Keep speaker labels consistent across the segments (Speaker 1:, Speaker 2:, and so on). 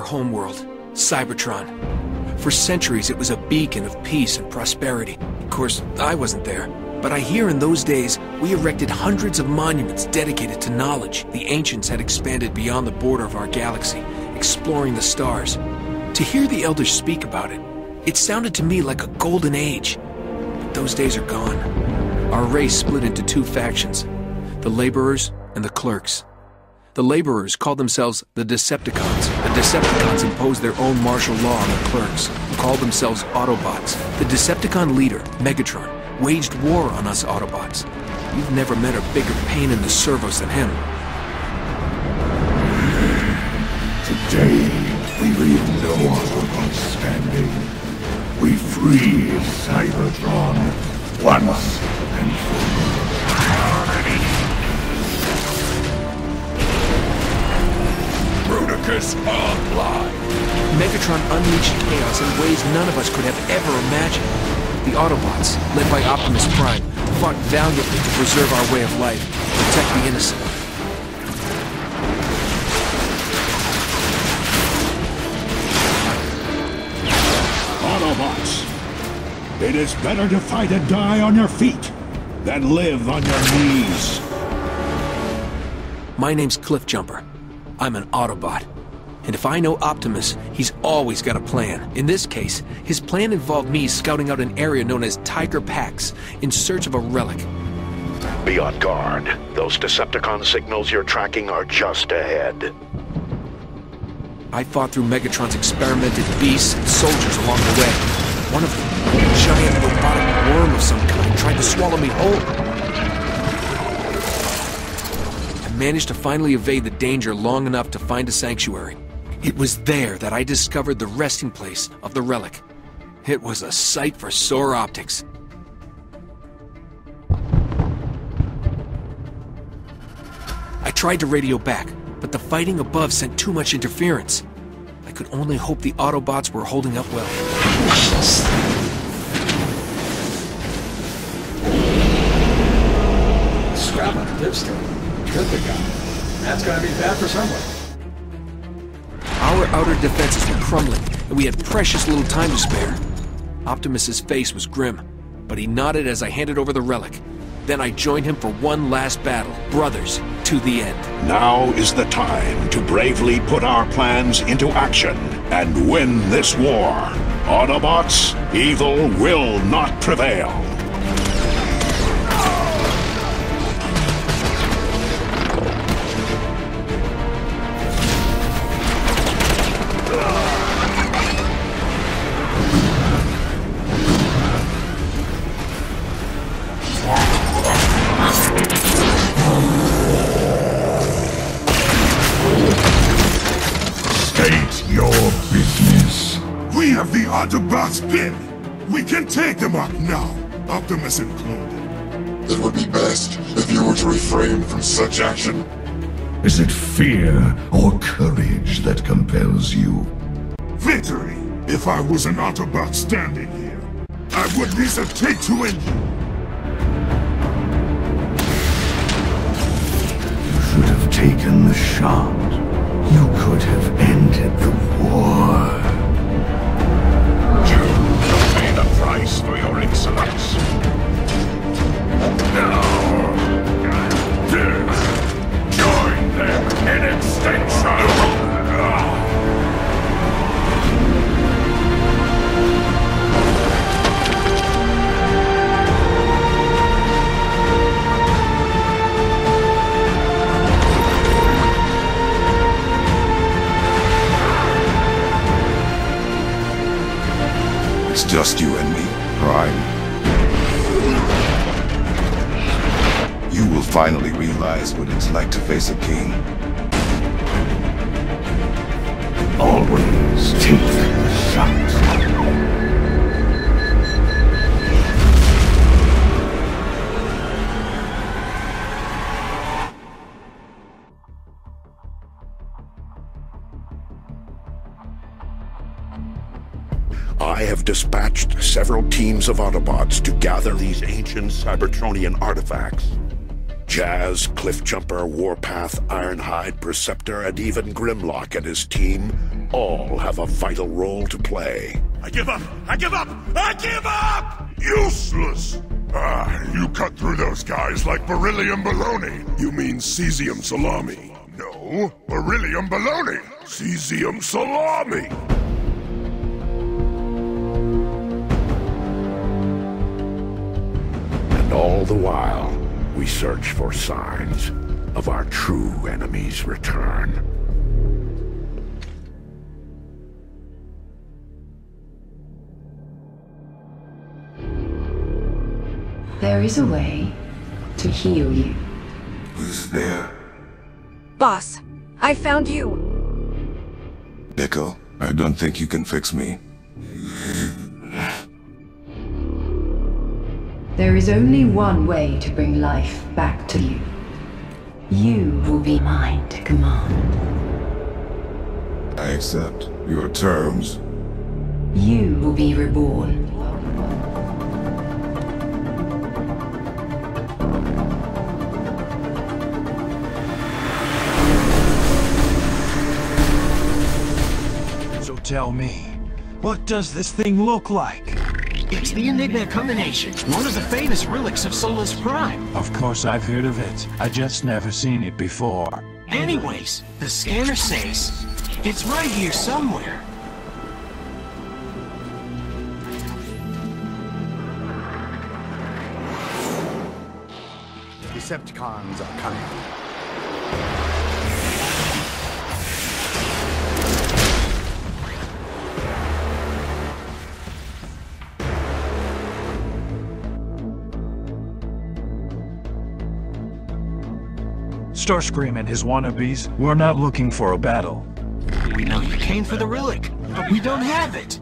Speaker 1: Our homeworld, Cybertron. For centuries, it was a beacon of peace and prosperity. Of course, I wasn't there. But I hear in those days, we erected hundreds of monuments dedicated to knowledge. The ancients had expanded beyond the border of our galaxy, exploring the stars. To hear the elders speak about it, it sounded to me like a golden age. But those days are gone. Our race split into two factions the laborers and the clerks. The laborers called themselves the Decepticons. The Decepticons imposed their own martial law on the clerks, who called themselves Autobots. The Decepticon leader, Megatron, waged war on us Autobots. You've never met a bigger pain in the servos than him.
Speaker 2: Today, we leave no Autobots standing. We free Cybertron once and for all.
Speaker 1: Megatron unleashed chaos in ways none of us could have ever imagined. The Autobots, led by Optimus Prime, fought valiantly to preserve our way of life, protect the innocent.
Speaker 2: Autobots, it is better to fight and die on your feet than live on your knees.
Speaker 1: My name's Cliffjumper. I'm an Autobot. And if I know Optimus, he's always got a plan. In this case, his plan involved me scouting out an area known as Tyger Pax in search of a relic.
Speaker 3: Be on guard. Those Decepticon signals you're tracking are just ahead.
Speaker 1: I fought through Megatron's experimented beasts and soldiers along the way. One of them, a giant robotic worm of some kind, tried to swallow me whole. I managed to finally evade the danger long enough to find a sanctuary. It was there that I discovered the resting place of the relic. It was a sight for sore optics. I tried to radio back, but the fighting above sent too much interference. I could only hope the Autobots were holding up well.
Speaker 4: Scrap on a dipstick. Good to go. That's gonna be bad for someone.
Speaker 1: Our outer defenses were crumbling, and we had precious little time to spare. Optimus's face was grim, but he nodded as I handed over the relic. Then I joined him for one last battle, brothers, to the end.
Speaker 2: Now is the time to bravely put our plans into action and win this war. Autobots, evil will not prevail.
Speaker 5: Autobots pinned. We can take them up now, Optimus included.
Speaker 6: It would be best if you were to refrain from such action.
Speaker 5: Is it fear or courage that compels you?
Speaker 7: Victory! If I was an Autobot standing here, I would hesitate to end you.
Speaker 5: You should have taken the shot. You could have ended the war.
Speaker 2: Price for your insolence.
Speaker 5: Join them in extinction!
Speaker 7: It's just you and me, Prime. You will finally realize what it's like to face a king.
Speaker 5: Always take the shot.
Speaker 2: Have dispatched several teams of Autobots to gather these ancient Cybertronian artifacts. Jazz, Cliffjumper, Warpath, Ironhide, Perceptor, and even Grimlock and his team all have a vital role to play.
Speaker 8: I give up! I give up! I give up!
Speaker 5: Useless! Ah, you cut through those guys like beryllium baloney. You mean cesium salami? No, beryllium baloney. Cesium salami.
Speaker 2: And all the while, we search for signs of our true enemy's return.
Speaker 9: There is a way to heal you.
Speaker 5: Who's there?
Speaker 10: Boss, I found you.
Speaker 5: Nico, I don't think you can fix me.
Speaker 9: There is only one way to bring life back to you. You will be mine to command.
Speaker 5: I accept your terms.
Speaker 9: You will be reborn.
Speaker 11: So tell me, what does this thing look like?
Speaker 12: It's the Enigma Combination, one of the famous relics of Solus Prime.
Speaker 11: Of course I've heard of it. I just never seen it before.
Speaker 12: Anyways, the scanner says it's right here somewhere.
Speaker 13: Decepticons are coming.
Speaker 11: Starscream and his wannabes, we're not looking for a battle.
Speaker 12: We know you came for the relic, but we don't have it.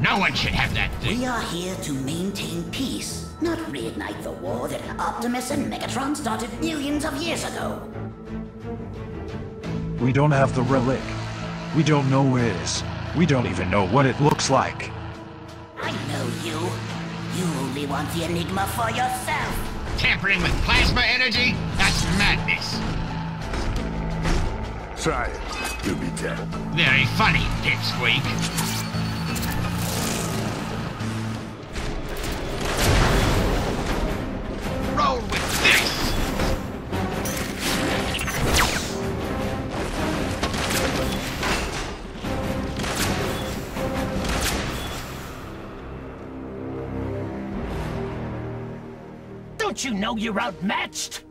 Speaker 8: No one should have that thing.
Speaker 14: We are here to maintain peace, not reignite the war that Optimus and Megatron started millions of years ago.
Speaker 11: We don't have the relic. We don't know where it is. We don't even know what it looks like.
Speaker 14: I know you. You only want the Enigma for yourself.
Speaker 8: Tampering with plasma energy? That's madness.
Speaker 5: Try it. You'll be dead.
Speaker 8: Very funny, pipsqueak. Roll with this!
Speaker 12: Don't you know you're outmatched?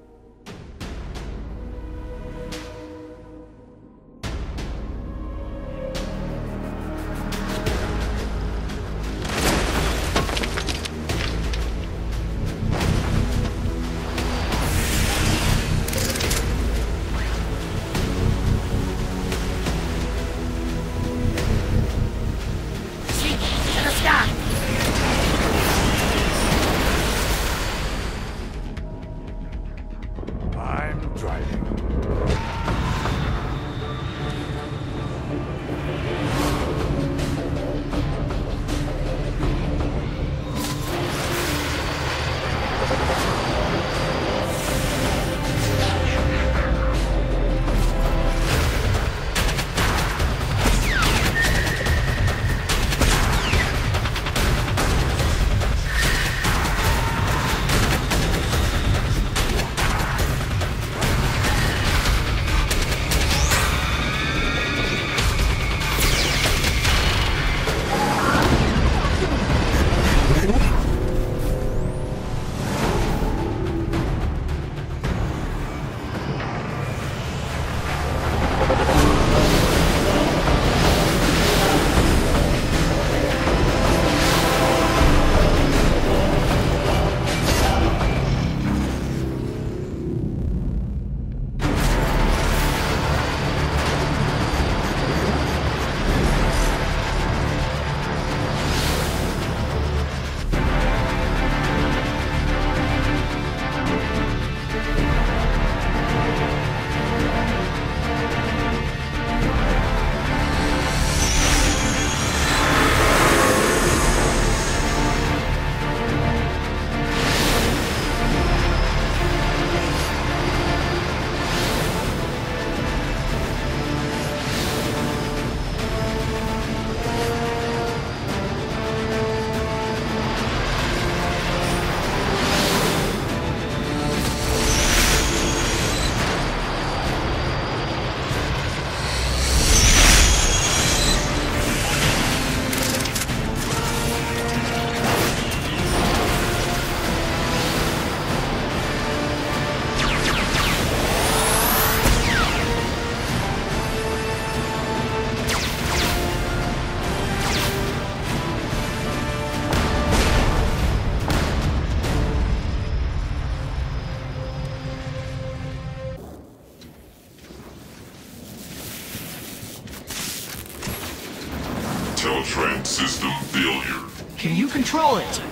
Speaker 14: System failure. Can you
Speaker 12: control it?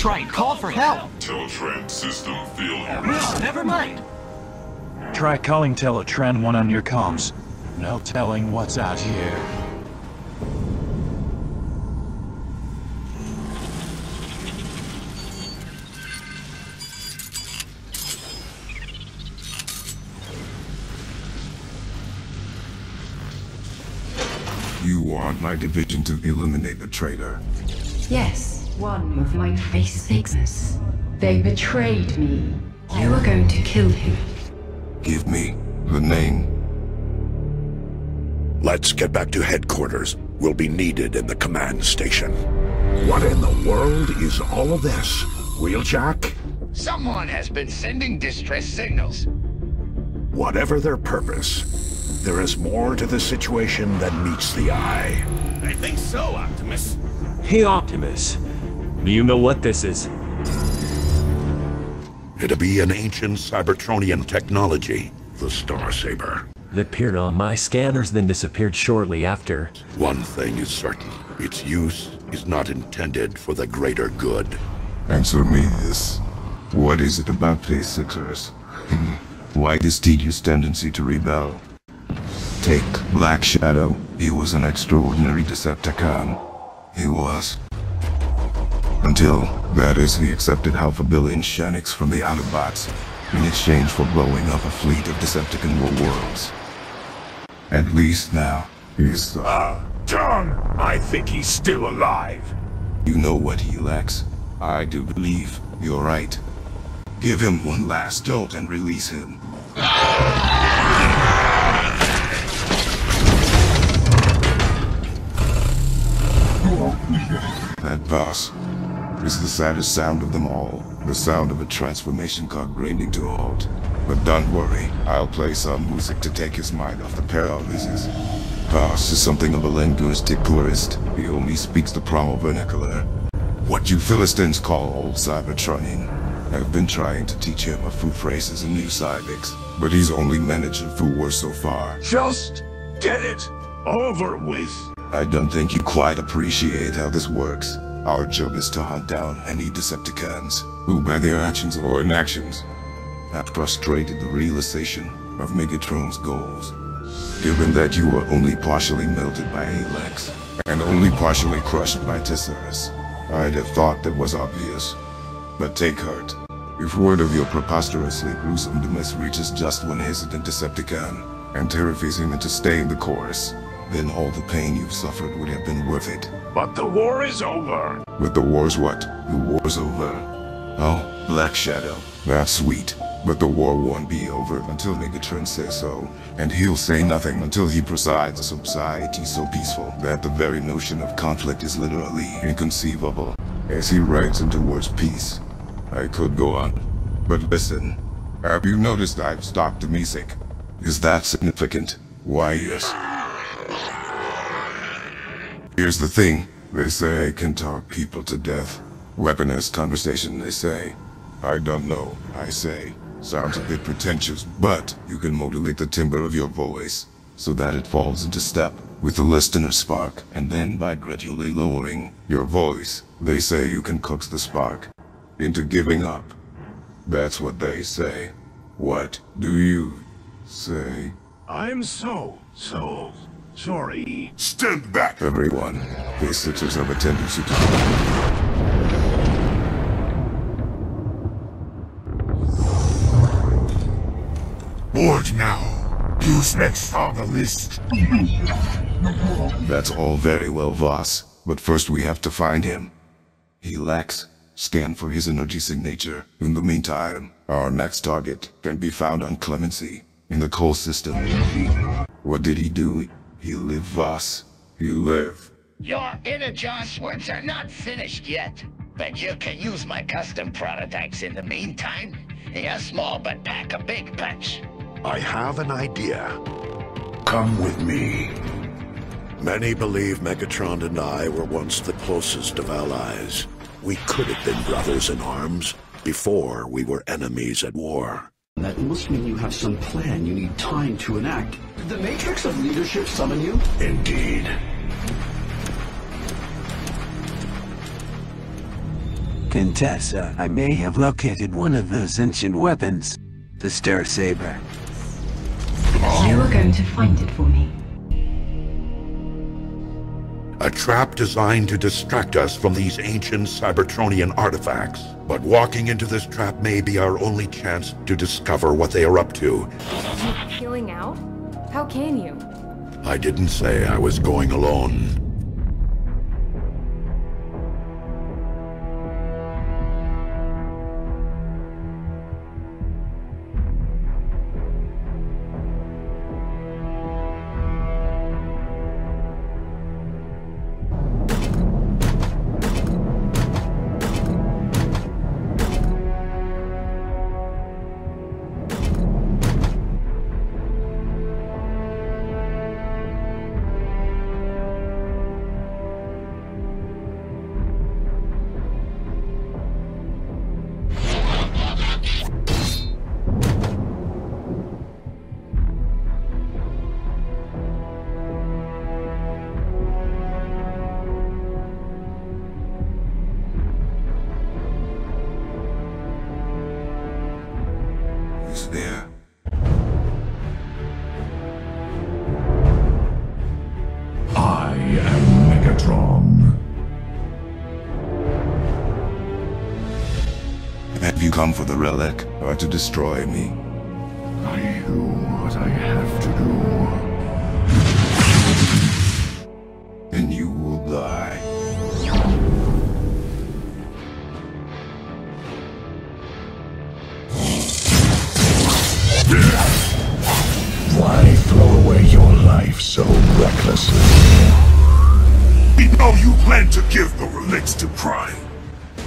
Speaker 12: Try and call for help.
Speaker 5: Teletran system failure.
Speaker 12: Oh, no, never mind.
Speaker 11: Try calling Teletran 1 on your comms. No telling what's out here.
Speaker 7: You want my division to eliminate the traitor.
Speaker 9: Yes, one of my face faces. They betrayed me. You are going to kill him.
Speaker 7: Give me the name.
Speaker 3: Let's get back to headquarters. We'll be needed in the command station.
Speaker 2: What in the world is all of this? Wheeljack?
Speaker 8: Someone has been sending distress signals.
Speaker 2: Whatever their purpose, there is more to the situation than meets the eye.
Speaker 15: I think so, Optimus.
Speaker 16: Hey, Optimus. Do you know what this is?
Speaker 2: It'd be an ancient Cybertronian technology, the Star Saber.
Speaker 16: It appeared on my scanners, then disappeared shortly after.
Speaker 2: One thing is certain its use is not intended for the greater good.
Speaker 7: Answer me this. What is it about Phase Sixers? Why this tedious tendency to rebel? Take Black Shadow. He was an extraordinary Decepticon. He was. Until, that is, he accepted half a billion Shanix from the Autobots in exchange for blowing up a fleet of Decepticon worlds. At least now, he's...
Speaker 5: Uh, John, I think he's still alive.
Speaker 7: You know what he lacks. I do believe you're right. Give him one last jolt and release him. That boss is the saddest sound of them all. The sound of a transformation cog grinding to a halt. But don't worry, I'll play some music to take his mind off the paralysis. Vos is something of a linguistic purist. He only speaks the primal vernacular. What you Philistines call old Cybertronian. I've been trying to teach him a few phrases in new Cybex, but he's only managed a few words so far.
Speaker 5: Just get it over with.
Speaker 7: I don't think you quite appreciate how this works. Our job is to hunt down any Decepticons who, by their actions or inactions, have frustrated the realization of Megatron's goals. Given that you were only partially melted by Helex, and only partially crushed by Tesarus, I'd have thought that was obvious. But take heart. If word of your preposterously gruesome demise reaches just one hesitant Decepticon, and terrifies him into staying the course, then all the pain you've suffered would have been worth it.
Speaker 5: But the war is over.
Speaker 7: But the war's what? The war's over. Oh, Black Shadow. That's sweet. But the war won't be over until Megatron says so. And he'll say nothing until he presides a society so peaceful that the very notion of conflict is literally inconceivable. As he rides in towards peace. I could go on. But listen. Have you noticed I've stopped the music? Is that significant? Why yes. Here's the thing. They say I can talk people to death. Weaponized conversation, they say. I don't know, I say. Sounds a bit pretentious, but you can modulate the timbre of your voice so that it falls into step with the listener's spark, and then by gradually lowering your voice, they say you can coax the spark into giving up. That's what they say. What do you say?
Speaker 5: I'm so, so sorry.
Speaker 7: Stand back! Everyone, these sixers have a tendency to...
Speaker 5: Board now. Who's next on the list?
Speaker 7: That's all very well, Vos, but first we have to find him. He lacks. Scan for his energy signature. In the meantime, our next target can be found on Clemency, in the coal system. What did he do? He live, Vos. You live.
Speaker 8: Your Energon swords are not finished yet, but you can use my custom prototypes in the meantime. A small but pack a big punch.
Speaker 2: I have an idea. Come with me. Many believe Megatron and I were once the closest of allies. We could have been brothers in arms before we were enemies at war.
Speaker 17: That must mean you have some plan you need time to enact. Did the Matrix of Leadership summon you?
Speaker 2: Indeed.
Speaker 18: Quintessa, I may have located one of those ancient weapons. The Star Saber.
Speaker 9: You are going to find it for me.
Speaker 2: A trap designed to distract us from these ancient Cybertronian artifacts. But walking into this trap may be our only chance to discover what they are up to.
Speaker 19: Healing out? How can you?
Speaker 2: I didn't say I was going alone.
Speaker 7: Relic, or to destroy me?
Speaker 20: I do what I have to do.
Speaker 7: And you will die.
Speaker 20: Why throw away your life so recklessly?
Speaker 15: We know you plan to give the relics to Prime.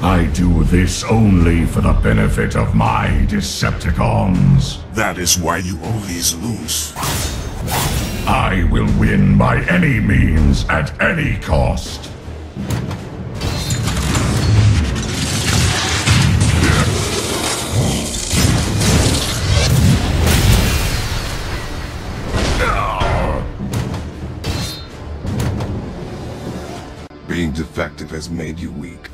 Speaker 20: I do this only for the benefit of my Decepticons.
Speaker 15: That is why you always lose.
Speaker 20: I will win by any means at any cost.
Speaker 7: Being defective has made you weak.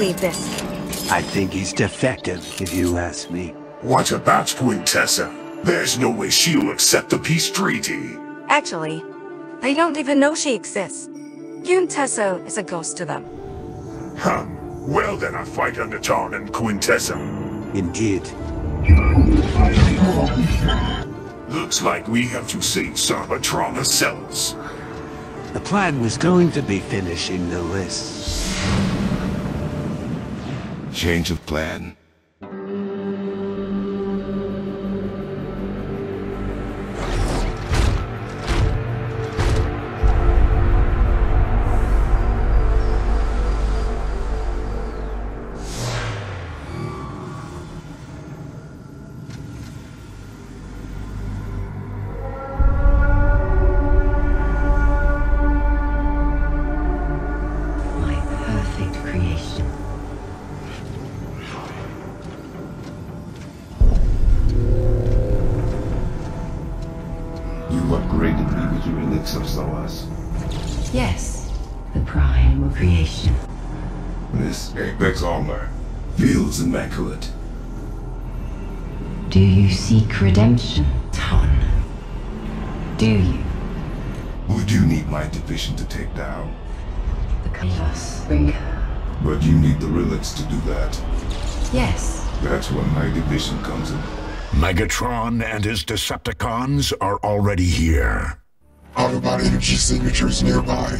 Speaker 10: Believe this?
Speaker 18: I think he's defective, if you ask me.
Speaker 15: What about Quintessa? There's no way she'll accept the peace treaty.
Speaker 10: Actually, They don't even know she exists. Quintessa is a ghost to them.
Speaker 6: Hum. Well then, I fight under Tarn and Quintessa.
Speaker 18: Indeed.
Speaker 6: Looks like we have to save Cybertron ourselves.
Speaker 18: The plan was going to be finishing the list.
Speaker 7: Change of plan. Feels immaculate.
Speaker 9: Do you seek redemption, Tarn? Do you?
Speaker 7: Would you need my division to take down?
Speaker 9: The Chaos Bringer.
Speaker 7: But you need the relics to do that.
Speaker 9: Yes,
Speaker 7: That's where my division comes in.
Speaker 2: Megatron and his Decepticons are already here.
Speaker 5: Autobot energy signatures nearby.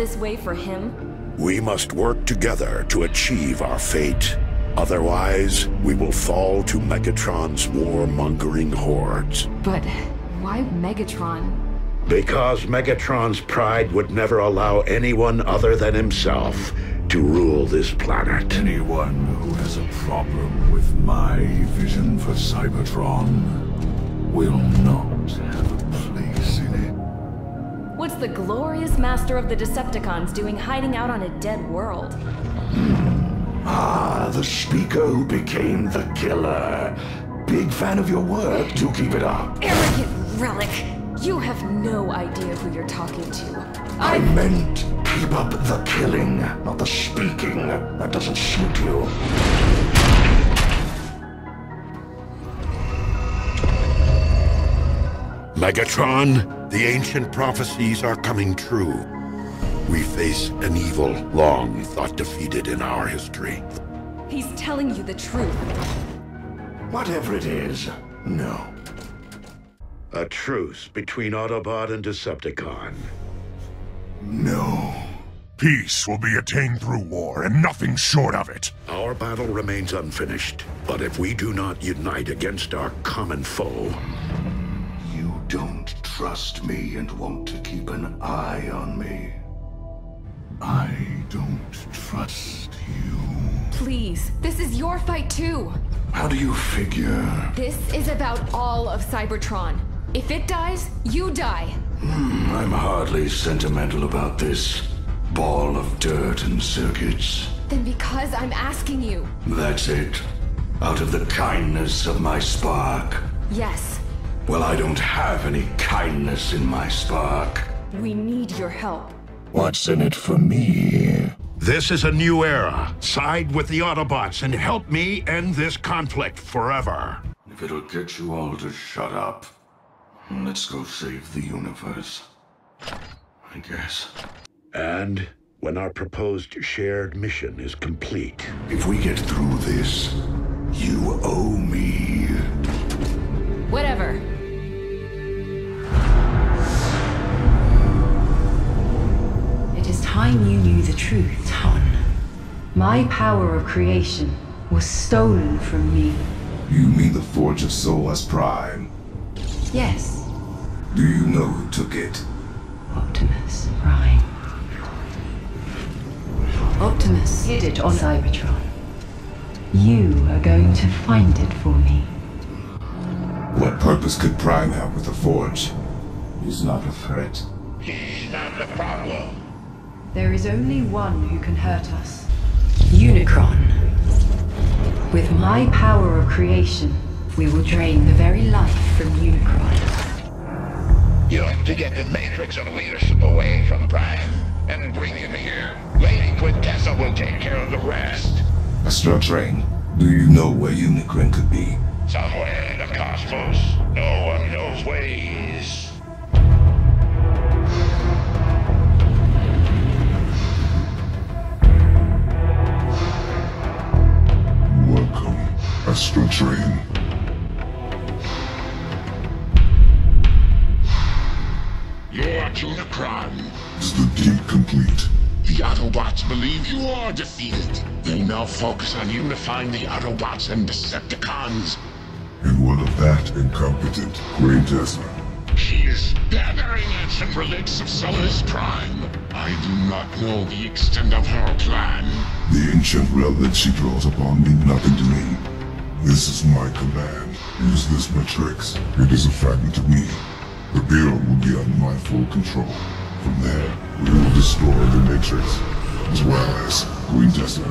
Speaker 19: This way for him?
Speaker 2: We must work together to achieve our fate. Otherwise, we will fall to Megatron's war-mongering hordes.
Speaker 19: But why Megatron?
Speaker 2: Because Megatron's pride would never allow anyone other than himself to rule this planet.
Speaker 6: Anyone who has a problem with my vision for Cybertron will not have a
Speaker 19: the glorious master of the Decepticons doing hiding out on a dead world?
Speaker 6: Ah, the speaker who became the killer. Big fan of your work. Do keep it up.
Speaker 19: Arrogant relic! You have no idea who you're talking to.
Speaker 6: I meant keep up the killing, not the speaking. That doesn't suit you.
Speaker 2: Megatron, the ancient prophecies are coming true. We face an evil long thought defeated in our history.
Speaker 19: He's telling you the truth.
Speaker 6: Whatever it is, no.
Speaker 2: A truce between Autobot and Decepticon.
Speaker 6: No.
Speaker 5: Peace will be attained through war, and nothing short of it.
Speaker 2: Our battle remains unfinished, but if we do not unite against our common foe,
Speaker 6: You don't trust me and want to keep an eye on me. I don't trust you.
Speaker 19: Please, this is your fight too.
Speaker 6: How do you figure?
Speaker 19: This is about all of Cybertron. If it dies, you die.
Speaker 6: Hmm, I'm hardly sentimental about this ball of dirt and circuits.
Speaker 19: Then because I'm asking you.
Speaker 6: That's it. Out of the kindness of my spark.
Speaker 19: Yes,
Speaker 6: Well, I don't have any kindness in my spark.
Speaker 19: we need your help.
Speaker 6: What's in it for me?
Speaker 2: this is a new era. Side with the Autobots and help me end this conflict forever.
Speaker 6: If it'll get you all to shut up, let's go save the universe. I guess.
Speaker 2: And when our proposed shared mission is complete,
Speaker 6: If we get through this, you owe me.
Speaker 19: Whatever.
Speaker 9: Time you knew the truth, Tarn. My power of creation was stolen from me.
Speaker 7: You mean the Forge of Solus Prime?
Speaker 9: Yes,
Speaker 7: Do you know who took it?
Speaker 9: Optimus Prime. Optimus hid it on Cybertron. You are going to find it for me.
Speaker 7: What purpose could Prime have with the Forge? He's not a threat.
Speaker 8: He's not the problem.
Speaker 9: There is only one who can hurt us. Unicron. With my power of creation, we will drain the very life from Unicron.
Speaker 8: You have to get the Matrix of leadership away from Prime and bring him here. Lady Quintessa will take care of the rest.
Speaker 7: Astrotrain, do you know where Unicron could be?
Speaker 8: Somewhere in the cosmos, no one knows where he is.
Speaker 21: Astrotrain. Unicron.
Speaker 5: Is the deed complete?
Speaker 21: The Autobots believe you are defeated. They now focus on unifying the Autobots and Decepticons.
Speaker 5: And what of that incompetent Quintessa?
Speaker 21: She is gathering ancient relics of Solus Prime. I do not know the extent of her plan.
Speaker 5: The ancient relic she draws upon mean nothing to me. This is my command. Use this matrix. It is a fragment of me. The build will be under my full control. From there, we will destroy the Matrix, as well as Quintessa.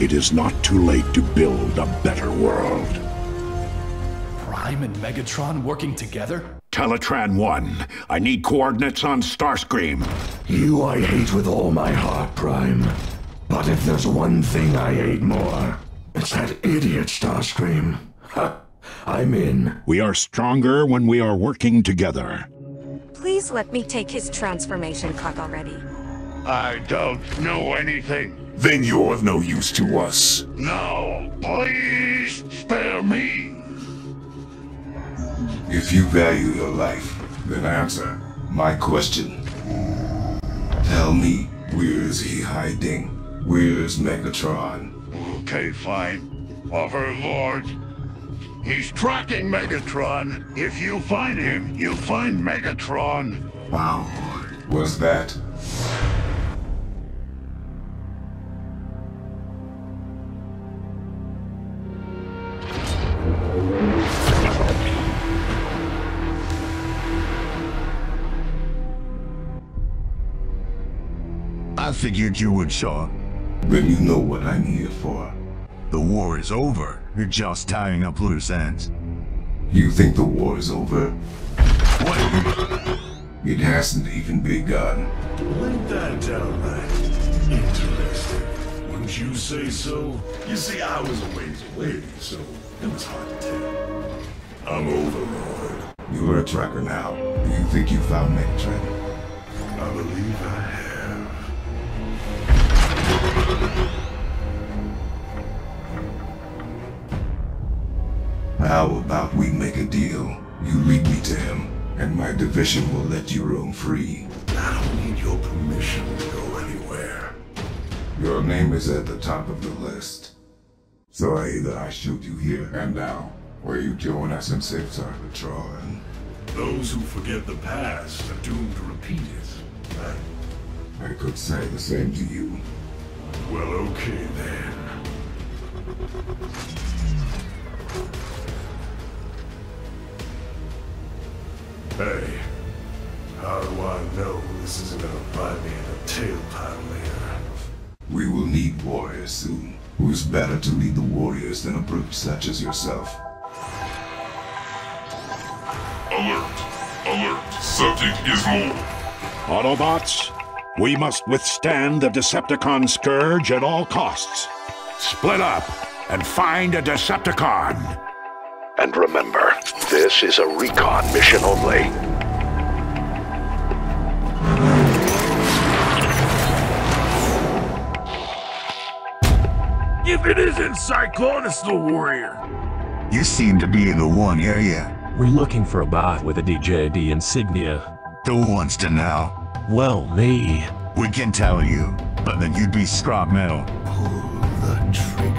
Speaker 2: It is not too late to build a better world.
Speaker 4: Prime and Megatron working together?
Speaker 2: Teletran 1, I need coordinates on Starscream.
Speaker 6: You I hate with all my heart, Prime. But if there's one thing I hate more, it's that idiot Starscream. Ha! I'm in.
Speaker 2: We are stronger when we are working together.
Speaker 10: Please let me take his transformation cog already.
Speaker 5: I don't know anything.
Speaker 2: Then you're of no use to us.
Speaker 5: No, please spare me.
Speaker 7: If you value your life, then answer my question. Tell me, where is he hiding? Where is Megatron?
Speaker 5: Okay, fine. Overlord. He's tracking Megatron. If you find him, you find Megatron.
Speaker 7: Wow. Was that?
Speaker 22: I figured you would, Shaw.
Speaker 7: Then you know what I'm here for.
Speaker 22: The war is over. You're just tying up loose ends.
Speaker 7: You think the war is over? What? It hasn't even begun.
Speaker 5: Ain't that downright interesting? Wouldn't you say so? You see, I was a ways away, so it was hard to tell. I'm Overlord.
Speaker 7: You're a tracker now. Do you think you found Megatron?
Speaker 5: I believe I have.
Speaker 7: How about we make a deal? You lead me to him, and my division will let you roam free.
Speaker 5: I don't need your permission to go anywhere.
Speaker 7: Your name is at the top of the list. So either I shoot you here and now, or you join us in Safe Cybertron.
Speaker 5: Those who forget the past are doomed to repeat it.
Speaker 7: I could say the same to you.
Speaker 5: Well, okay then. Hey, how do I know this isn't gonna bite me in the tailpipe later?
Speaker 7: We will need warriors soon. Who's better to lead the warriors than a brute such as yourself?
Speaker 5: Alert! Alert! Subject is more.
Speaker 2: Autobots, we must withstand the Decepticon scourge at all costs. Split up and find a Decepticon.
Speaker 3: And remember, this is a recon mission only.
Speaker 5: If it isn't Cyclonus the Warrior!
Speaker 22: You seem to be in the one area.
Speaker 16: We're looking for a bot with a DJD insignia.
Speaker 22: Who wants to know?
Speaker 16: Well, me.
Speaker 22: We can tell you, but then you'd be scrap metal.
Speaker 6: Pull the trigger.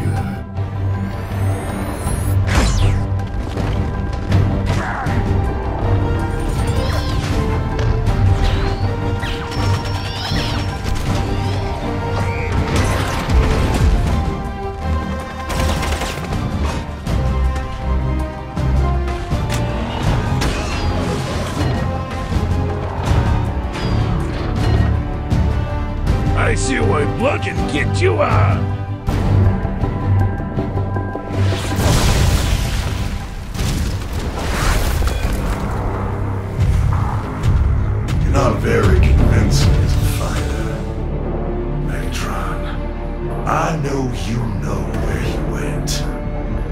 Speaker 5: I see why blood can get you out!
Speaker 6: not very convincing as a fighter. Megatron, I know you know where he went.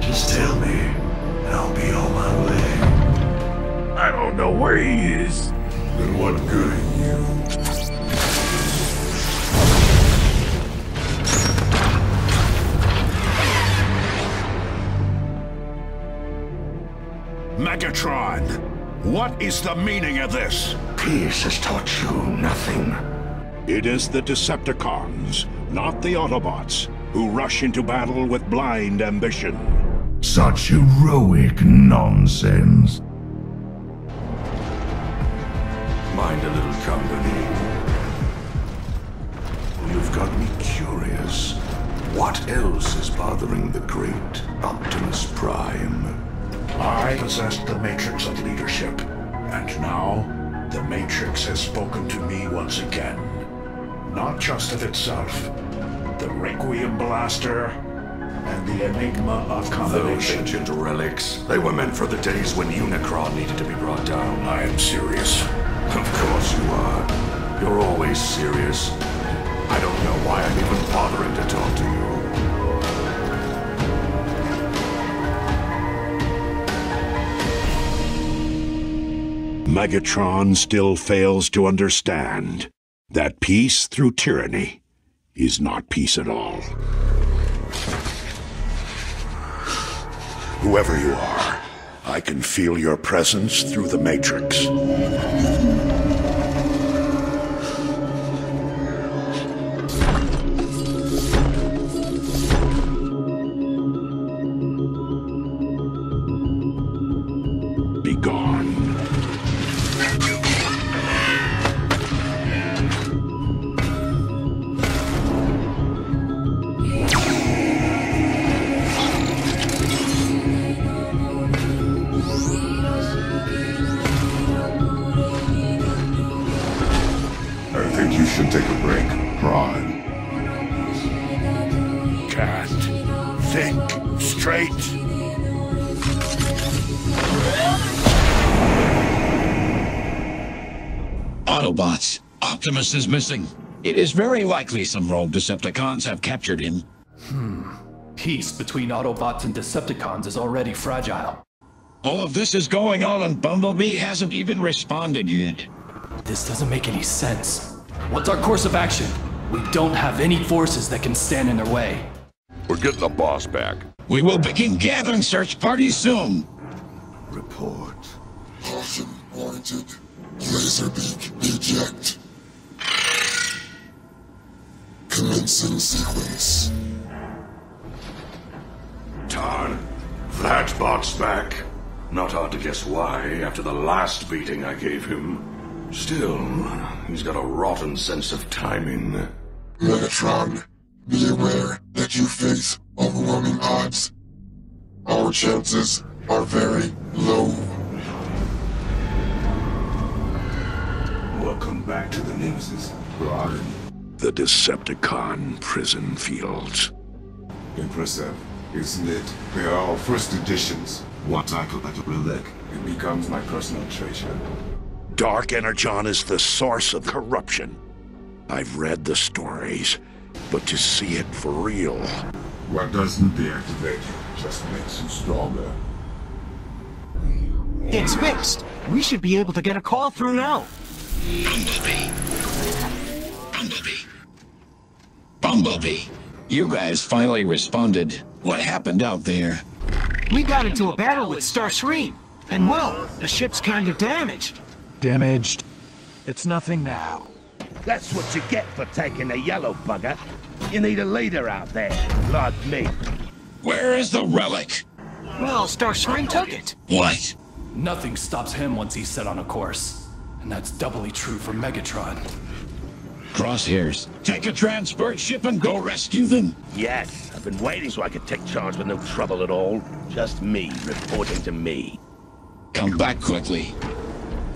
Speaker 6: Just tell me, and I'll be on my way.
Speaker 15: I don't know where he is.
Speaker 6: Then what good
Speaker 2: is the meaning of this?
Speaker 6: Peace has taught you nothing.
Speaker 2: It is the Decepticons, not the Autobots, who rush into battle with blind ambition.
Speaker 6: Such heroic nonsense. Mind a little company. You've got me curious. What else is bothering the great Optimus Prime?
Speaker 2: I possessed the Matrix of Leadership, and now the Matrix has spoken to me once again. Not just of itself, the Requiem Blaster, and the Enigma of Combination.
Speaker 6: Those ancient relics, they were meant for the days when Unicron needed to be brought down.
Speaker 2: I am serious.
Speaker 6: Of course you are. You're always serious. I don't know why I'm even bothering to talk to you.
Speaker 2: Megatron still fails to understand that peace through tyranny is not peace at all. Whoever you are, I can feel your presence through the Matrix. Can't think straight.
Speaker 23: Autobots, Optimus is missing. It is very likely some rogue Decepticons have captured him.
Speaker 17: Hmm. Peace between Autobots and Decepticons is already fragile.
Speaker 23: All of this is going on and Bumblebee hasn't even responded yet.
Speaker 17: This doesn't make any sense. What's our course of action? We don't have any forces that can stand in their way.
Speaker 21: We're getting the boss back.
Speaker 23: We will begin gathering search parties soon.
Speaker 6: Report.
Speaker 21: Caution warranted. Laserbeak eject. Commencing sequence.
Speaker 6: Tarn, that bot's back. Not hard to guess why, after the last beating I gave him. Still, he's got a rotten sense of timing.
Speaker 21: Megatron, be aware that you face overwhelming odds. Our chances are very low.
Speaker 2: Welcome back to the Nemesis, Prime. The Decepticon prison fields.
Speaker 7: Impressive, isn't it? They are all first editions. Once I collect a relic, it becomes my personal treasure.
Speaker 2: Dark Energon is the source of corruption. I've read the stories, but to see it for real.
Speaker 24: What doesn't deactivate you just makes you stronger.
Speaker 12: It's fixed. We should be able to get a call through now.
Speaker 23: Bumblebee. Bumblebee. Bumblebee. You guys finally responded. What happened out there?
Speaker 12: We got into a battle with Starscream. And well, the ship's kind of damaged.
Speaker 11: Damaged. It's nothing now.
Speaker 25: That's what you get for taking a yellow bugger. You need a leader out there, like me.
Speaker 23: Where is the relic?
Speaker 12: Well, Starscream took it.
Speaker 23: What?
Speaker 17: Nothing stops him once he's set on a course. And that's doubly true for Megatron.
Speaker 23: Crosshairs. Take a transport ship and go rescue them.
Speaker 25: Yes, I've been waiting so I could take charge with no trouble at all. Just me, reporting to me.
Speaker 23: Come back quickly.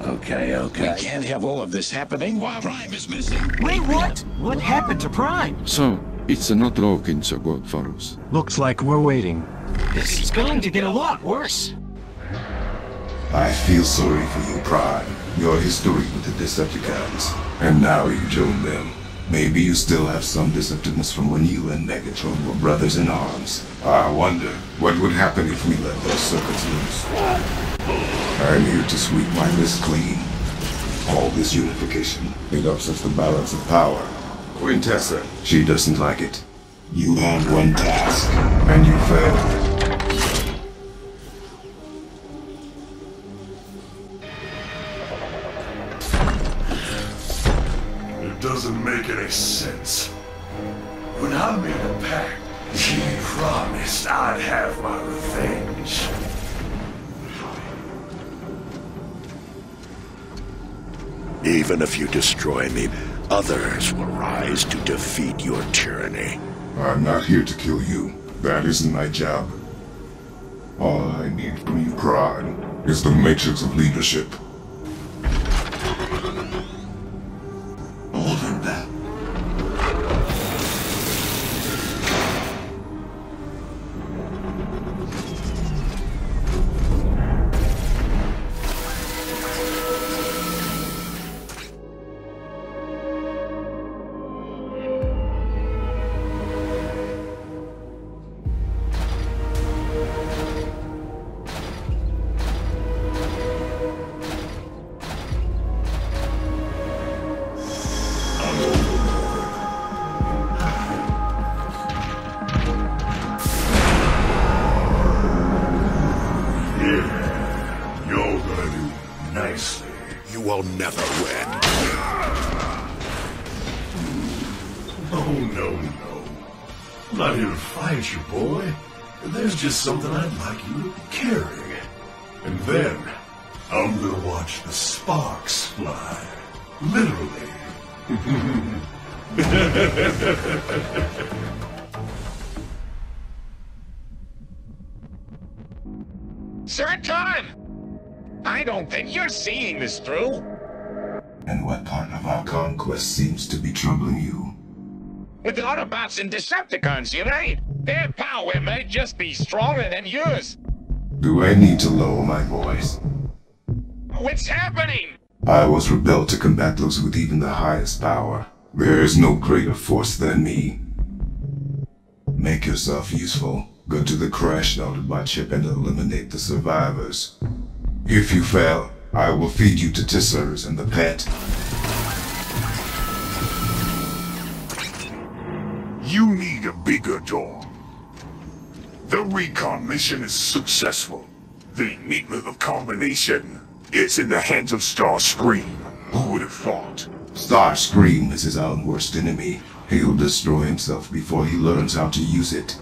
Speaker 25: Okay, okay.
Speaker 23: We can't have all of this happening while Prime is missing.
Speaker 12: Wait, what? What happened to Prime?
Speaker 26: So, it's not broken, so good for us.
Speaker 11: Looks like we're waiting.
Speaker 12: This is going to get a lot worse.
Speaker 7: I feel sorry for you, Prime. Your history with the Decepticons. And now you join them. Maybe you still have some Decepticons from when you and Megatron were brothers in arms. I wonder what would happen if we let those circuits loose. I'm here to sweep my list clean. All this unification, it upsets the balance of power. Quintessa, she doesn't like it. You had one task, and you failed.
Speaker 20: It doesn't make any sense. When I made a pact, she promised I'd have my revenge.
Speaker 2: Even if you destroy me, others will rise to defeat your tyranny.
Speaker 7: I'm not here to kill you. That isn't my job. All I need from you, Prime, is the matrix of leadership.
Speaker 20: Something I'd like you to carry. And then, I'm gonna watch the sparks fly. Literally.
Speaker 8: Sir Tom! I don't think you're seeing this through.
Speaker 7: And what part of our conquest seems to be troubling you?
Speaker 8: With the Autobots and Decepticons, you right? Their power may just be stronger than yours.
Speaker 7: Do I need to lower my voice?
Speaker 8: What's happening?
Speaker 7: I was rebelled to combat those with even the highest power. There is no greater force than me. Make yourself useful. Go to the crash by chip and eliminate the survivors. If you fail, I will feed you to Tesarus and the pet.
Speaker 20: You need a bigger door. The recon mission is successful. The enigma of combination is in the hands of Starscream. Who would have thought?
Speaker 7: Starscream is his own worst enemy. He'll destroy himself before he learns how to use it.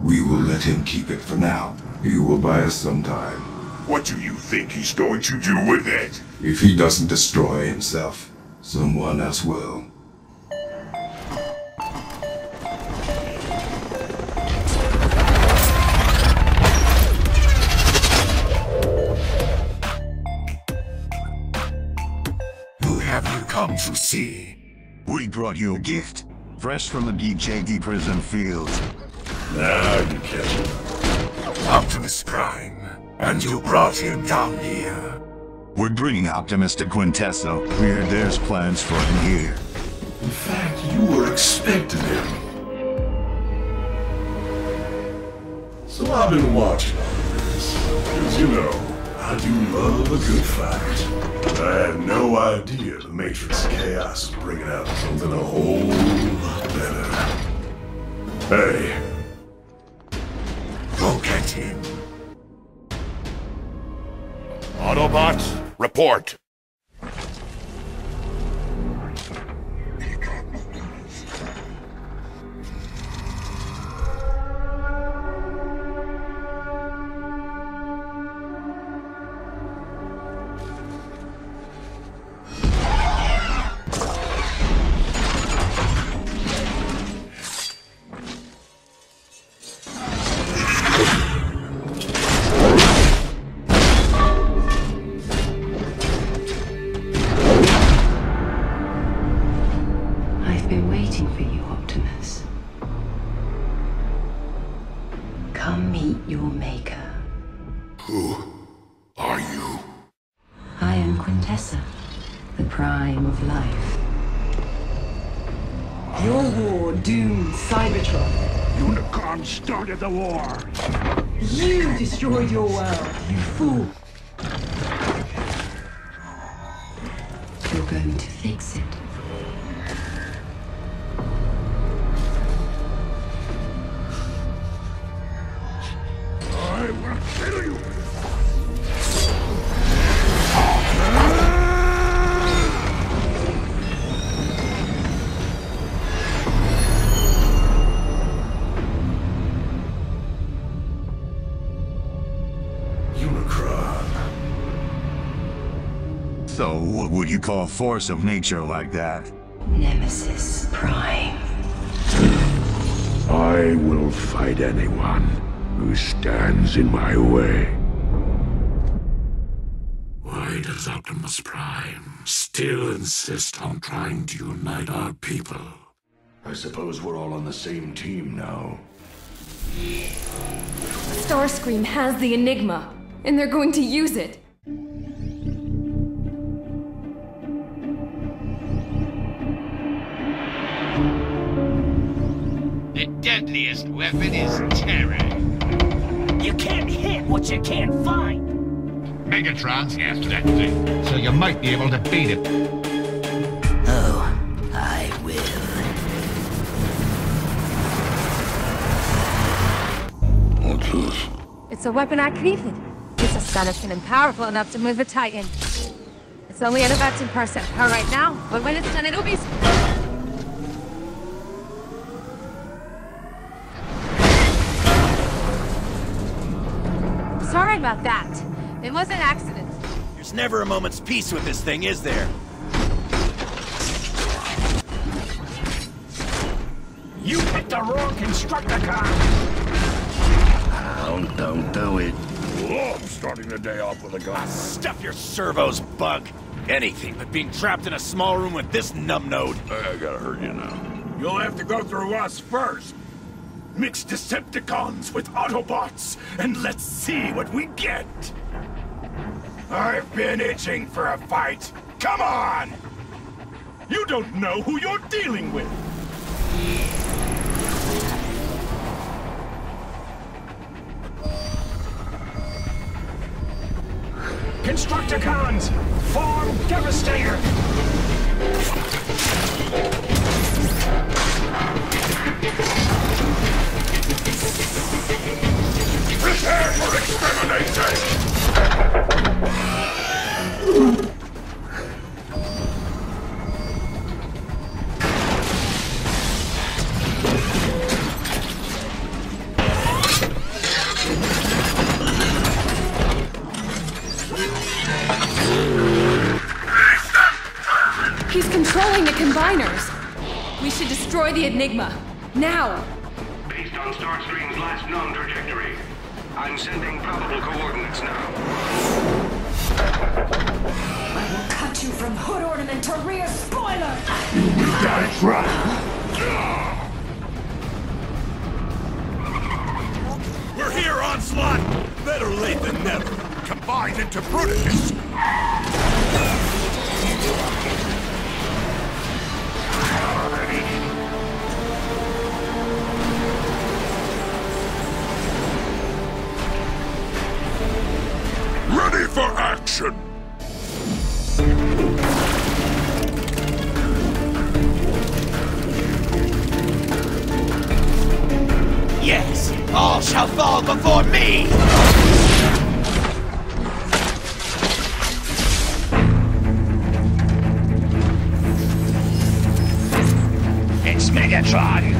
Speaker 7: We will let him keep it for now. He will buy us some time.
Speaker 20: What do you think he's going to do with it?
Speaker 7: If he doesn't destroy himself, someone else will.
Speaker 20: To see?
Speaker 22: We brought you a gift, fresh from the DJD prison field.
Speaker 20: Now you him. Optimus Prime. And you brought him down here.
Speaker 22: We're bringing Optimus to Quintessa. We heard there's plans for him here.
Speaker 20: In fact, you were expecting him. So I've been watching all this. Because, you know, I do love a good fight. I had no idea the Matrix Chaos was bringing out something a whole lot better. Hey. Go get him.
Speaker 2: Autobots, report.
Speaker 9: meet your maker.
Speaker 2: Who are you?
Speaker 9: I am Quintessa, the prime of life. Your war doomed Cybertron.
Speaker 6: Unicron started the war.
Speaker 9: You destroyed your world, you fool. You're going to fix it.
Speaker 22: What would you call a force of nature like that?
Speaker 9: Nemesis Prime.
Speaker 2: I will fight anyone who stands in my way.
Speaker 6: Why does Optimus Prime still insist on trying to unite our people? I suppose we're all on the same team now.
Speaker 19: Starscream has the Enigma, and they're going to use it.
Speaker 15: Deadliest weapon is terror.
Speaker 14: You can't hit what you can't find.
Speaker 15: Megatron's after that thing, so you might be able to beat it.
Speaker 14: Oh, I will.
Speaker 2: What's this?
Speaker 27: It's a weapon I created. It's a skeleton and powerful enough to move a titan. It's only at about 10% power right now, but when it's done, it'll be... Sorry about that. It was an accident.
Speaker 28: There's never a moment's peace with this thing, is there?
Speaker 14: You picked the wrong Constructicon.
Speaker 6: Don't, don't do it. Oh, Love starting the day off with a gun.
Speaker 28: Stuff your servos, bug. Anything but being trapped in a small room with this numbnode.
Speaker 6: I gotta hurt you now. You'll have to go through us first. Mix Decepticons with Autobots, and let's see what we get. I've been itching for a fight. Come on! You don't know who you're dealing with.
Speaker 14: Constructicons, form Devastator.
Speaker 6: Prepare for extermination!
Speaker 19: He's controlling the combiners. We should destroy the Enigma. Now!
Speaker 29: Based on Starscream's last known trajectory, I'm sending probable coordinates now.
Speaker 19: I will cut you from hood ornament to rear spoiler!
Speaker 6: You Got it right.
Speaker 28: We're here, Onslaught! Better late than never. Combined into Bruticus.
Speaker 6: Ready for action!
Speaker 28: Yes, all shall fall before me!
Speaker 15: It's Megatron!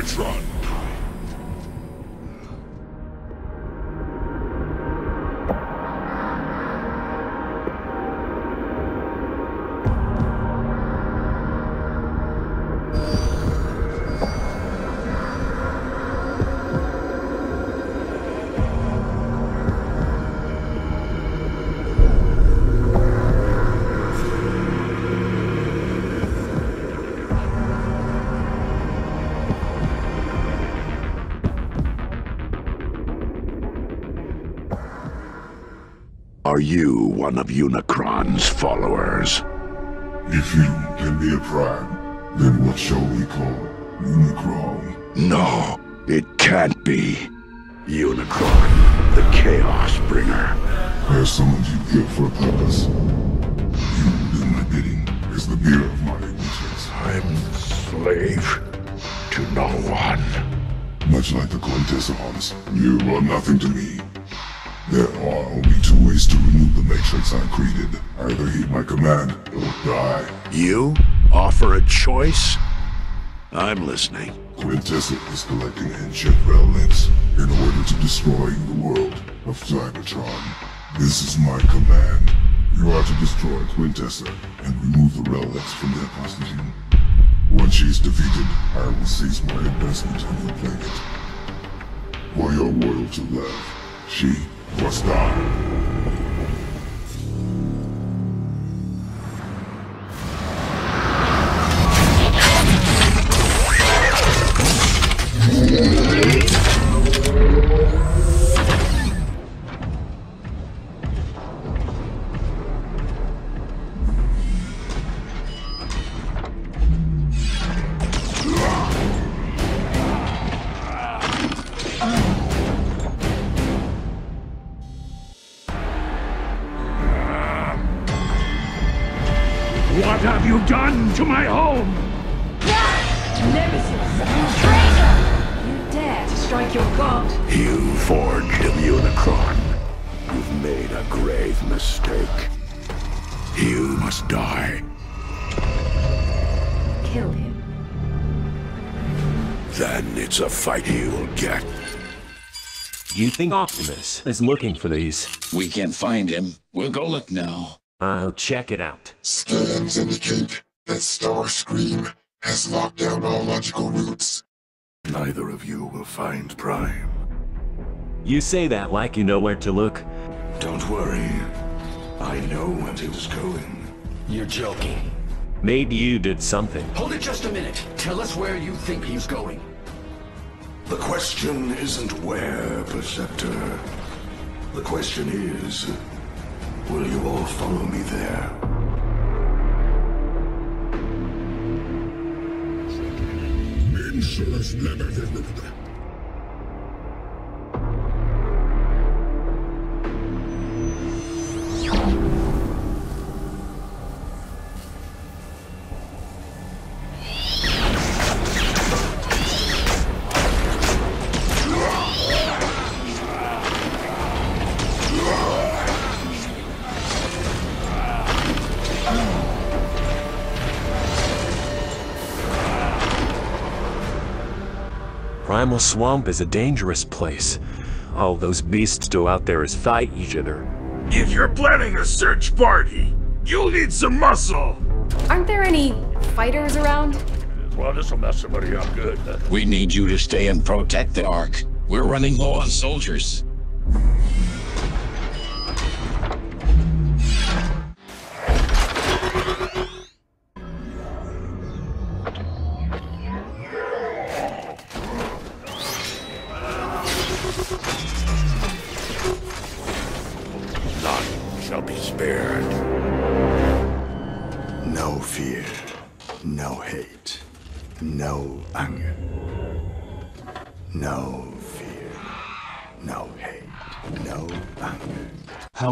Speaker 30: Megatron!
Speaker 2: Are you one of Unicron's followers?
Speaker 5: If you can be a prime, then what shall we call Unicron?
Speaker 2: No, it can't be. Unicron, the Chaos Bringer.
Speaker 5: I have summoned you here for a purpose. You do my bidding as the beer of my ignitions.
Speaker 2: I'm slave to no one.
Speaker 5: Much like the Quintessons, you are nothing to me. There are only two ways to remove the Matrix I created. Either heed my command or die.
Speaker 2: You offer a choice? I'm listening.
Speaker 5: Quintessa is collecting ancient relics in order to destroy the world of Cybertron. This is my command. You are to destroy Quintessa and remove the relics from their possession. Once she is defeated, I will cease my investment in your planet. For your world to live, she must die.
Speaker 2: A fight you'll get.
Speaker 16: You think Optimus is looking for these?
Speaker 23: We can't find him. We'll go look now.
Speaker 16: I'll check it out.
Speaker 21: Scans indicate that Starscream has locked down all logical routes.
Speaker 6: Neither of you will find Prime.
Speaker 16: You say that like you know where to look.
Speaker 6: Don't worry. I know where he was going.
Speaker 4: You're joking.
Speaker 16: Maybe you did something.
Speaker 4: Hold it just a minute. Tell us where you think he's going.
Speaker 6: The question isn't where, Perceptor. The question is, will you all follow me there?
Speaker 16: Primal Swamp is a dangerous place. All those beasts do out there is fight each other.
Speaker 30: If you're planning a search party, you'll need some muscle.
Speaker 19: Aren't there any fighters around?
Speaker 8: Well, this'll mess somebody up good.
Speaker 23: We need you to stay and protect the Ark. We're running low on soldiers.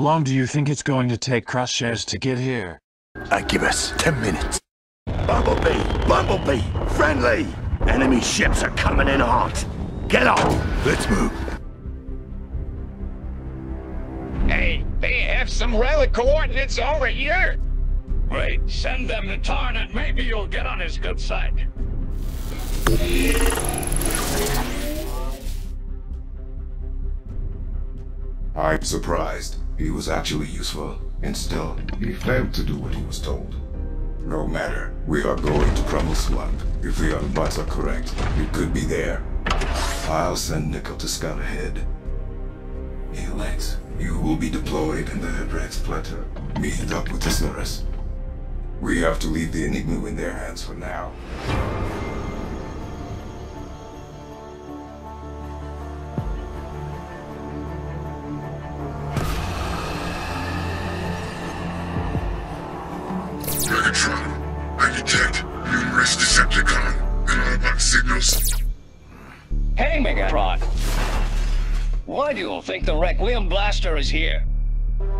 Speaker 11: Long do you think it's going to take Crosshairs to get here?
Speaker 6: I give us ten minutes.
Speaker 15: Bumblebee! Bumblebee! Friendly! Enemy ships are coming in hot. Get on! Let's move.
Speaker 8: Hey, they have some relic coordinates over here. Wait, send them to Tarn and maybe you'll get on his good side.
Speaker 7: I'm surprised. He was actually useful, and still, he failed to do what he was told. No matter, we are going to Primal Swamp. If the Autobots are correct, it could be there. I'll send Nickel to scout ahead. Helex, you will be deployed in the Hebrax Plateau. Meet up with Tesarus. We have to leave the Enigma in their hands for now.
Speaker 8: Is here?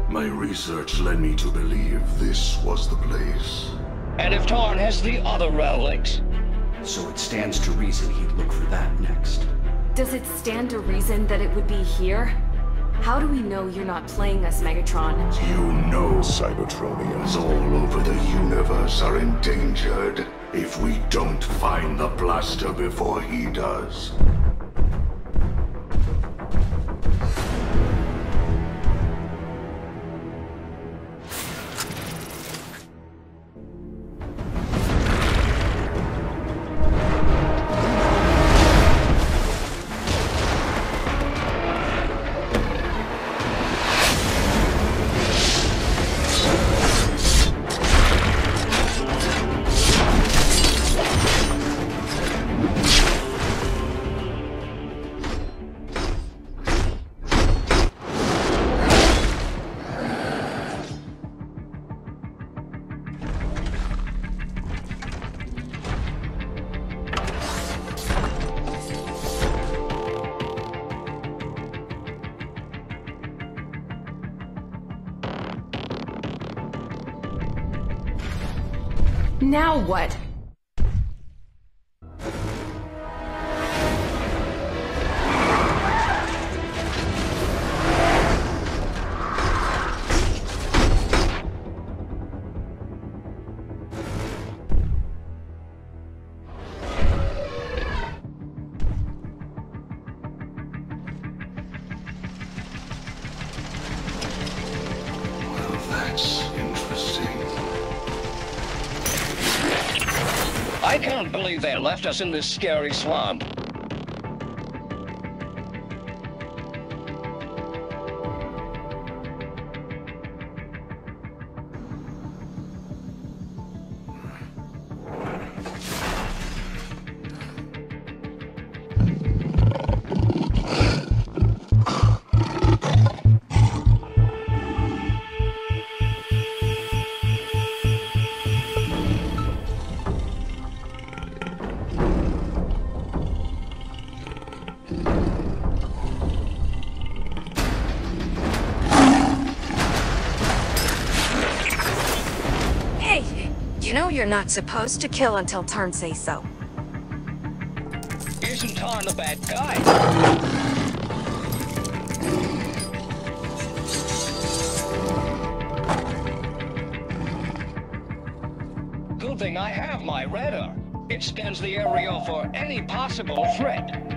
Speaker 6: My research led me to believe this was the place.
Speaker 8: And if Tarn has the other relics?
Speaker 17: So it stands to reason he'd look for that next.
Speaker 19: Does it stand to reason that it would be here? How do we know you're not playing us, Megatron?
Speaker 6: You know Cybertronians all over the universe are endangered if we don't find the blaster before he does.
Speaker 19: Now what?
Speaker 8: I can't believe they left us in this scary swamp.
Speaker 10: You're not supposed to kill until Tarn says so.
Speaker 15: Isn't Tarn the bad guy? Good thing I have my radar. It scans the area for any possible threat.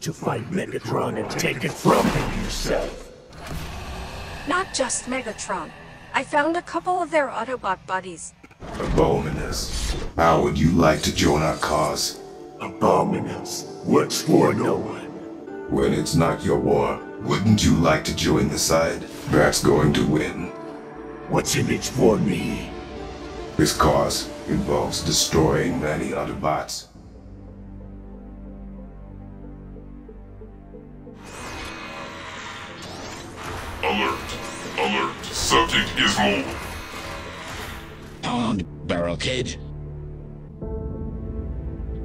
Speaker 31: To
Speaker 25: fight Megatron and take it from him yourself.
Speaker 10: Not just Megatron. I found a couple of their Autobot buddies.
Speaker 7: Abominus. How would you like to join our cause?
Speaker 25: Abominus works for no one.
Speaker 7: When it's not your war, wouldn't you like to join the side that's going to win?
Speaker 25: What's in it for me?
Speaker 7: This cause involves destroying many other
Speaker 32: subject is mobile.
Speaker 23: Pound, barricade.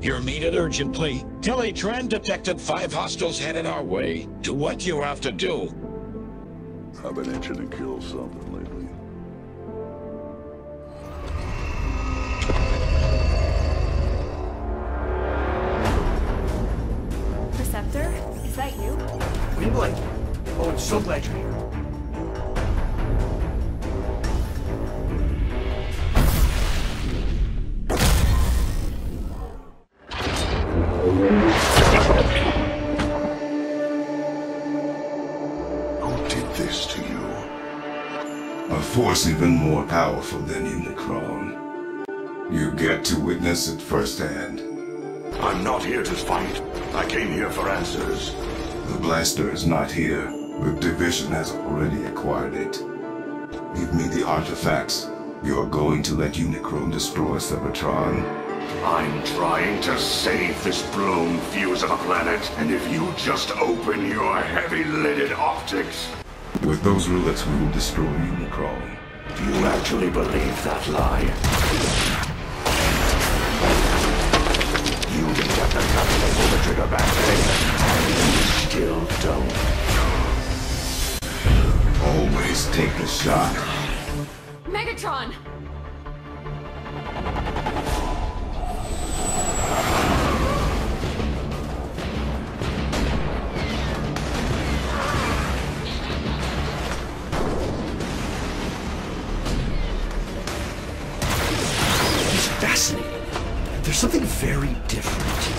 Speaker 23: You're needed urgently. Teletraan detected five hostiles headed our way. Do what you have to do.
Speaker 6: I've been itching to kill something lately.
Speaker 19: Preceptor, is that you?
Speaker 17: Windblade. Oh, I'm so glad you're here.
Speaker 6: Who did this to you?
Speaker 7: A force even more powerful than Unicron. You get to witness it firsthand.
Speaker 6: I'm not here to fight. I came here for answers.
Speaker 7: The blaster is not here. The division has already acquired it. Give me the artifacts. You're going to let Unicron destroy Cybertron.
Speaker 6: I'm trying to save this blown fuse of a planet, and if you just open your heavy-lidded optics...
Speaker 7: With those roulets, we will destroy Unicron.
Speaker 6: Do you actually believe that lie? You didn't have the guts to pull the trigger back then, and you still don't.
Speaker 7: Always take the shot.
Speaker 19: Megatron!
Speaker 17: There's something very different.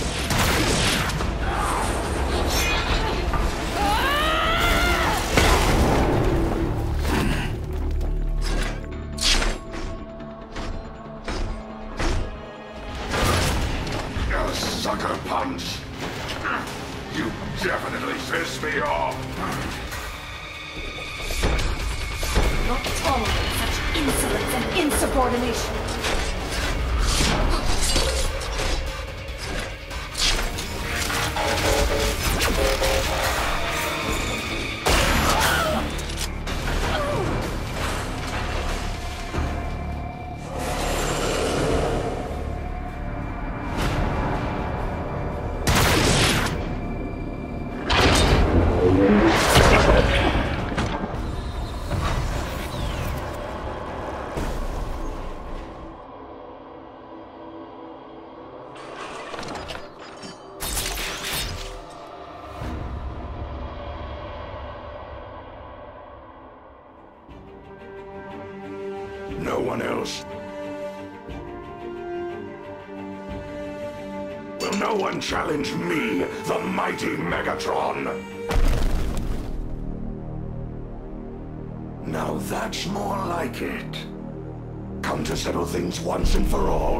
Speaker 6: Settle things once and for all,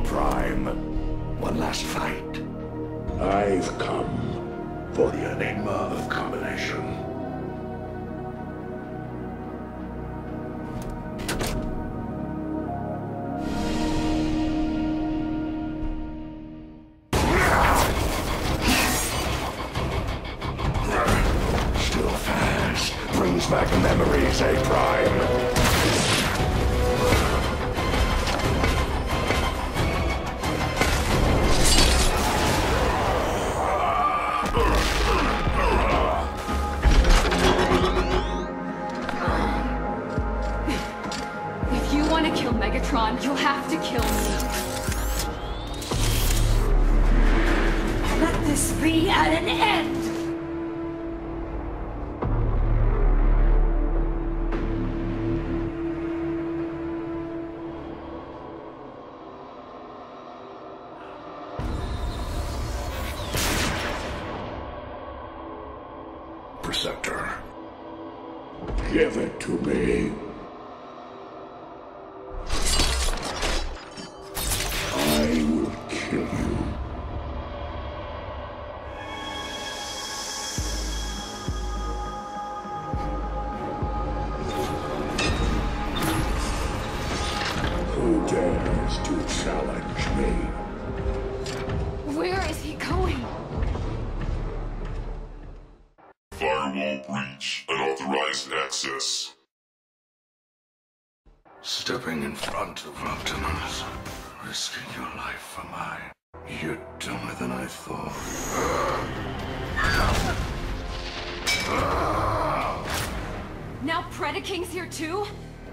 Speaker 19: too?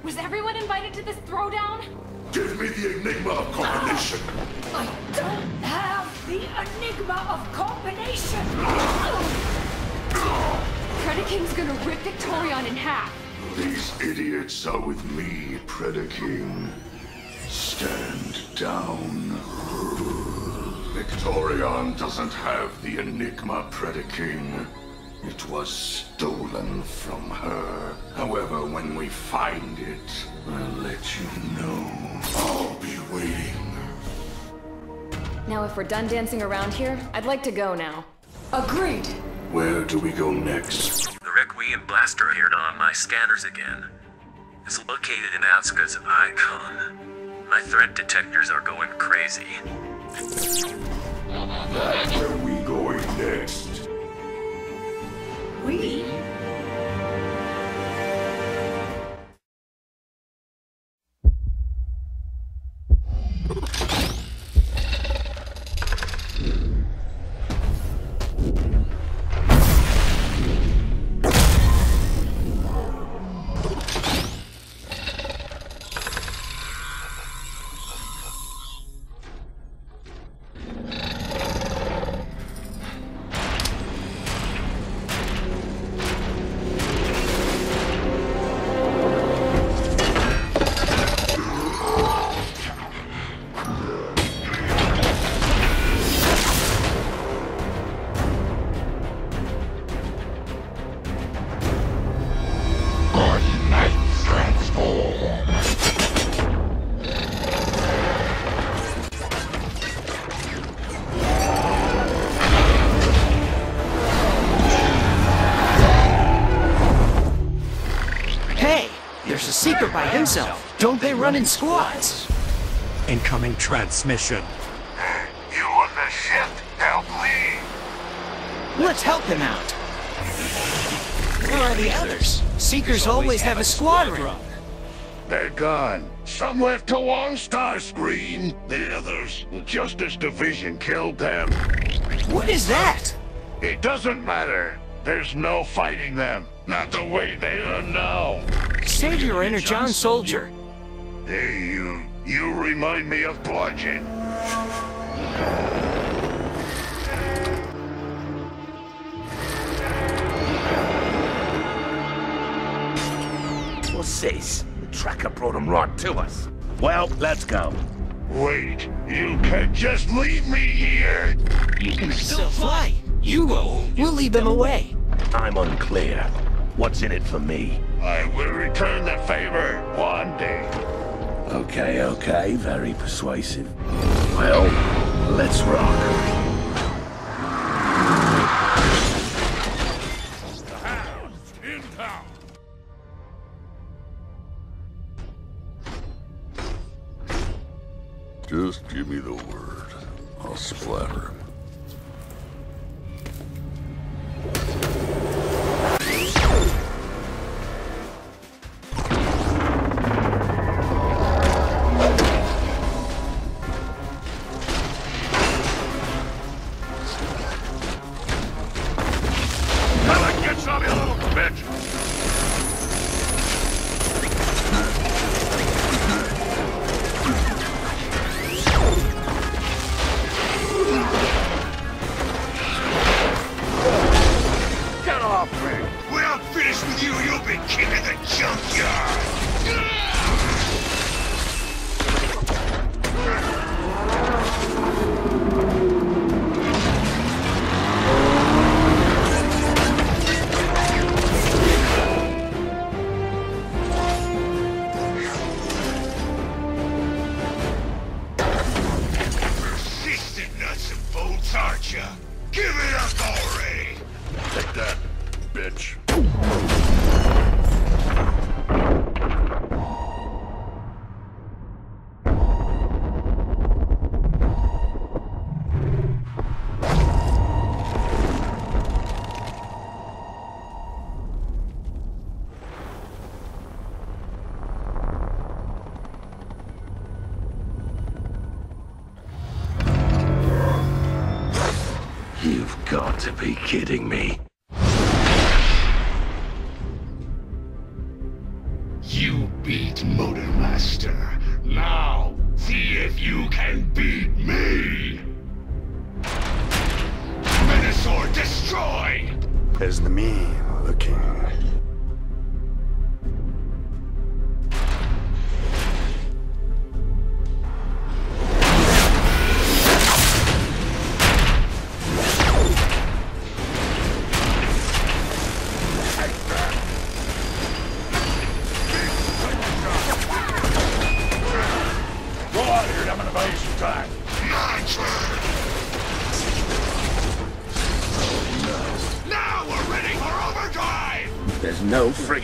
Speaker 19: Was everyone invited to this throwdown?
Speaker 15: Give me the Enigma of combination.
Speaker 27: I don't have the Enigma of combination!
Speaker 19: Predaking's gonna rip Victorion in half.
Speaker 15: These idiots are with me, Predaking. Stand down. Victorion doesn't have the Enigma, Predaking. It was stolen from her. However, when we find it, I'll let you know. I'll be waiting.
Speaker 19: Now if we're done dancing around here, I'd like to go now.
Speaker 27: Agreed.
Speaker 15: Where do we go next?
Speaker 1: The Requiem blaster appeared on my scanners again. It's located in the Iacon. My threat detectors are going crazy.
Speaker 15: That's where we going next.
Speaker 27: We?
Speaker 12: Himself. Don't they run in squads?
Speaker 17: Incoming transmission.
Speaker 15: You on the ship? Help me!
Speaker 12: Let's help him out. Where are the others? Seekers always have a squadron.
Speaker 15: They're gone. Some left to on Starscream. The others, the Justice Division killed them.
Speaker 12: What is that?
Speaker 15: It doesn't matter. There's no fighting them. Not the way they are now.
Speaker 12: Save your inner John Soldier.
Speaker 15: Hey, you. You remind me of Bludgeon.
Speaker 25: What's this? The tracker brought him right to us. Well, let's go.
Speaker 15: Wait, you can't just leave me here.
Speaker 12: You can still fly. You go. We'll lead them away.
Speaker 25: I'm unclear. What's in it for me?
Speaker 15: I will return the favor one day.
Speaker 25: Okay, okay, very persuasive. Well, let's rock.
Speaker 6: Just give me the word. I'll splatter him.
Speaker 15: Be kidding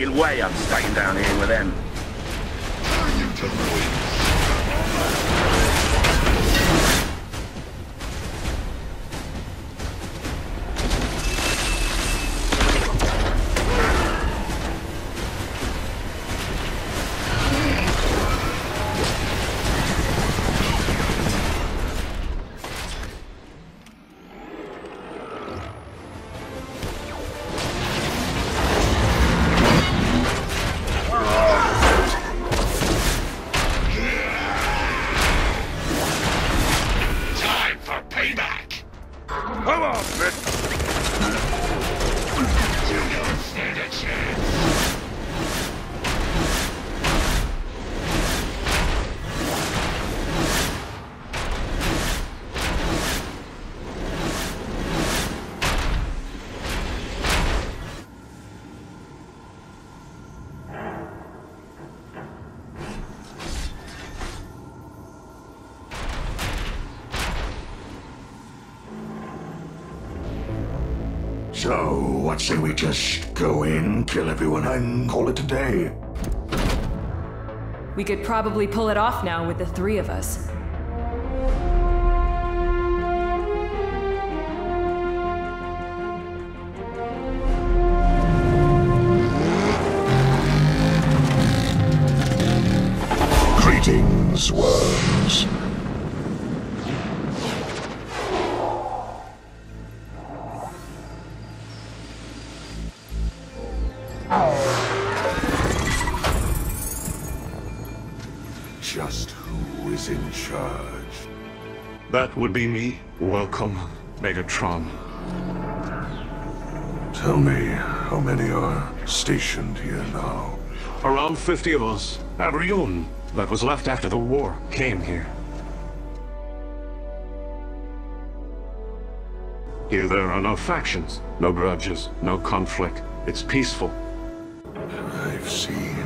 Speaker 15: no friggin'
Speaker 6: So, what say we just go in, kill everyone, and call it a day?
Speaker 19: We could probably pull it off now with the three of us.
Speaker 6: Just who is in charge?
Speaker 30: That would be me. Welcome, Megatron.
Speaker 6: Tell me, how many are stationed here now?
Speaker 30: Around 50 of us. Abrion, that was left after the war, came here. Here there are no factions, no grudges, no conflict. It's peaceful.
Speaker 6: I've seen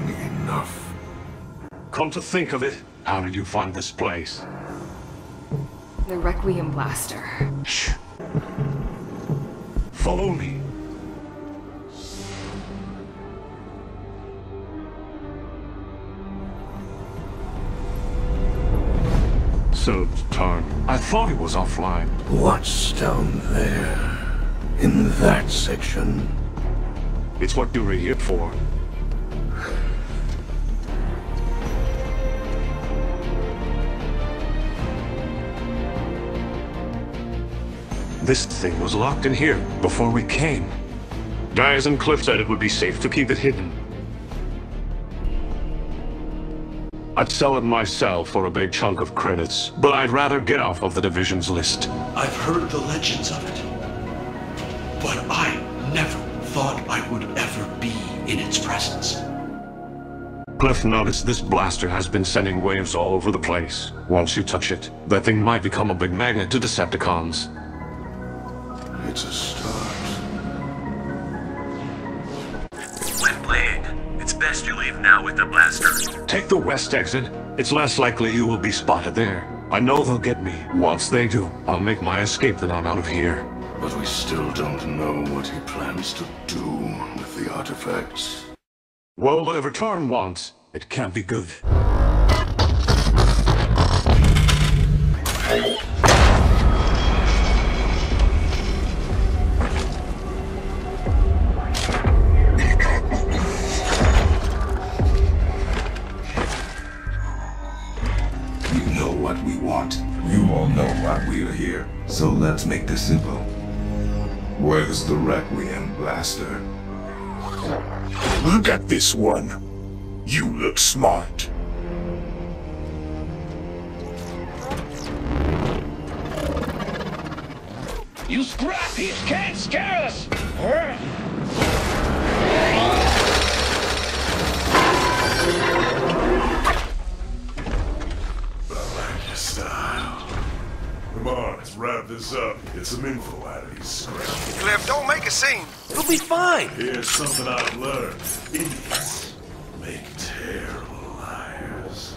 Speaker 6: enough.
Speaker 30: Come to think of it, how did you find this place?
Speaker 19: The Requiem Blaster.
Speaker 30: Shh. Follow me. So, Tarn, I thought he was offline.
Speaker 6: What's down there? In that section?
Speaker 30: It's what you were here for. This thing was locked in here before we came. Dyes and Cliff said it would be safe to keep it hidden. I'd sell it myself for a big chunk of credits, but I'd rather get off of the division's list.
Speaker 17: I've heard the legends of it. But I never thought I would ever be in its presence.
Speaker 30: Cliff noticed this blaster has been sending waves all over the place. Once you touch it, that thing might become a big magnet to Decepticons.
Speaker 6: It's a start.
Speaker 16: Windblade, it's best you leave now with the blaster.
Speaker 30: Take the west exit. It's less likely you will be spotted there. I know they'll get me. Once they do, I'll make my escape then I'm out of here.
Speaker 6: But we still don't know what he plans to do with the artifacts.
Speaker 30: Well, whatever Tarn wants, it can't be good.
Speaker 7: So let's make this simple. Where's the Requiem blaster?
Speaker 15: Look at this one. You look smart.
Speaker 29: You scrappies can't scare us! Huh?
Speaker 20: Come on, let's wrap this up. Get some info out of these scraps.
Speaker 33: Cliff, don't make a scene. We'll be fine.
Speaker 20: Here's something I've learned. Idiots make terrible liars.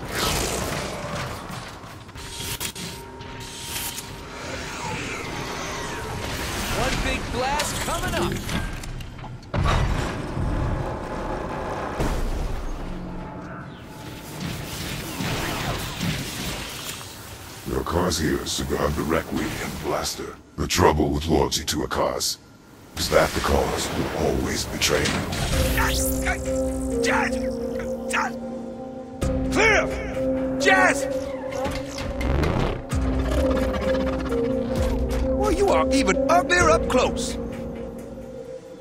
Speaker 33: One big blast coming up.
Speaker 23: Your cause here is to guard the Requiem blaster. The trouble with loyalty to a cause is that the cause will always betray you.
Speaker 33: Jazz! Jazz! Cliff! Jazz! Well, you are even uglier up close.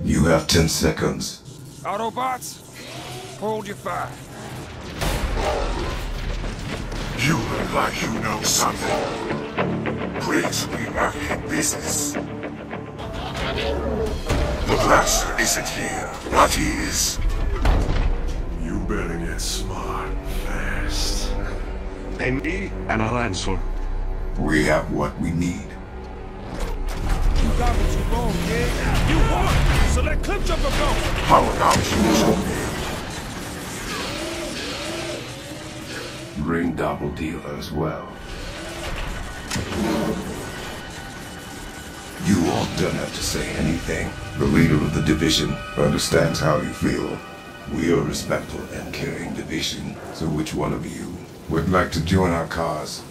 Speaker 7: You have 10 seconds.
Speaker 33: Autobots, hold your fire.
Speaker 23: You look like you know something. Please, we are in business. The blaster isn't here. What is?
Speaker 20: You better get smart fast.
Speaker 30: And me, and I'll answer.
Speaker 7: We have what we need.
Speaker 33: You got what you want, kid. You won! So let Cliff Jumper go!
Speaker 23: How about you,
Speaker 7: Double Dealer as well. You all don't have to say anything. The leader of the division understands how you feel. We are a respectful and caring division, so which one of you would like to join our cause?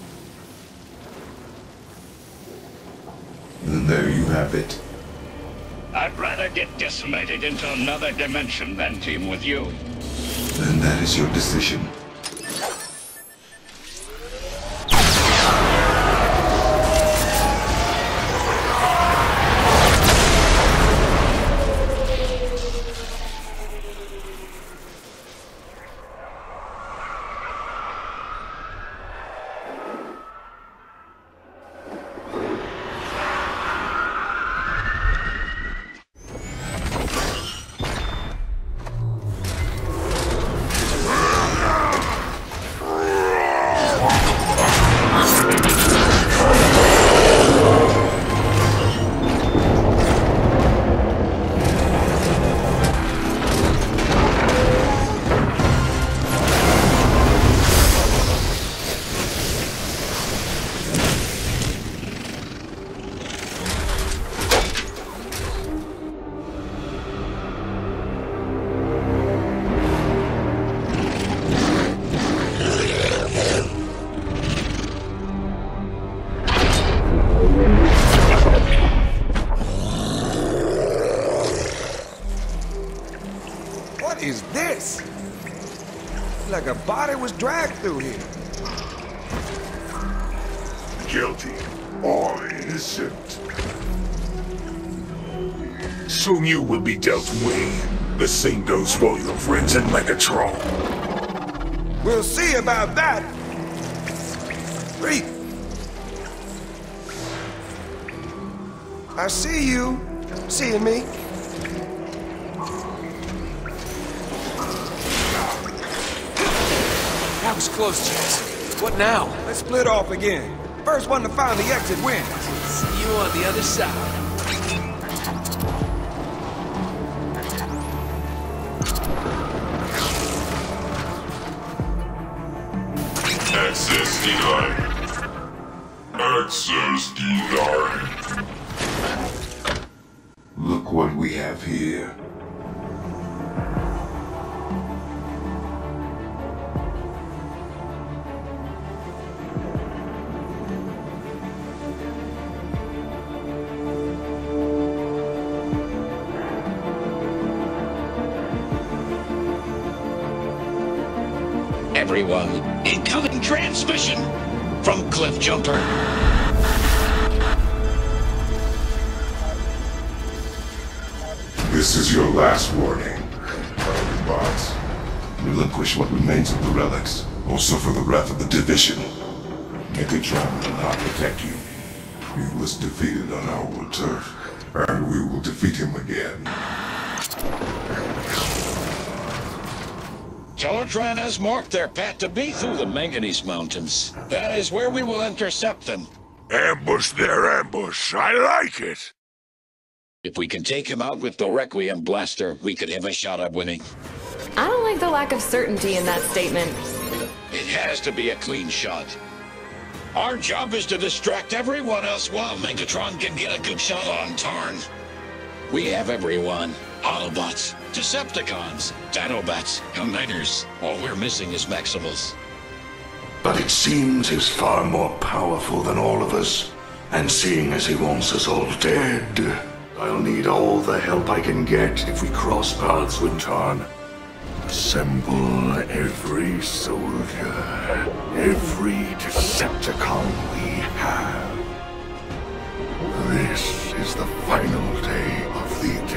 Speaker 7: And there you have it.
Speaker 29: I'd rather get decimated into another dimension than team with you.
Speaker 7: Then that is your decision.
Speaker 23: The same goes for your friends in Megatron.
Speaker 33: We'll see about that. Reap. I see you. Seeing me.
Speaker 32: That was close, Jazz. What now?
Speaker 33: Let's split off again. First one to find the exit wins.
Speaker 32: See you on the other side.
Speaker 23: Access denied.
Speaker 34: Jumper.
Speaker 5: This is your last warning. Bots. Relinquish what remains of the relics, or suffer the wrath of the Division. Megatron will not protect you. He was defeated on our turf, and we will defeat him again.
Speaker 23: Teletraan has marked their path to be through the Manganese Mountains. That is where we will intercept them.
Speaker 15: Ambush their ambush. I like it.
Speaker 23: If we can take him out with the Requiem Blaster, we could have a shot at winning.
Speaker 19: I don't like the lack of certainty in that statement.
Speaker 23: It has to be a clean shot. Our job is to distract everyone else while Megatron can get a good shot on Tarn. We have everyone. Autobots, Decepticons, Dinobots, Uniters. All we're missing is Maximals.
Speaker 6: But it seems he's far more powerful than all of us. And seeing as he wants us all dead, I'll need all the help I can get if we cross paths with Tarn. Assemble every soldier, every Decepticon we have. This is the final day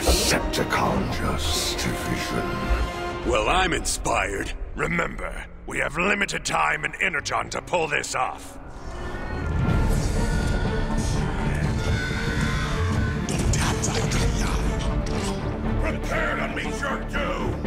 Speaker 6: Decepticon Justice Division.
Speaker 15: Well, I'm inspired. Remember, we have limited time and energon to pull this off. Prepare to meet your doom!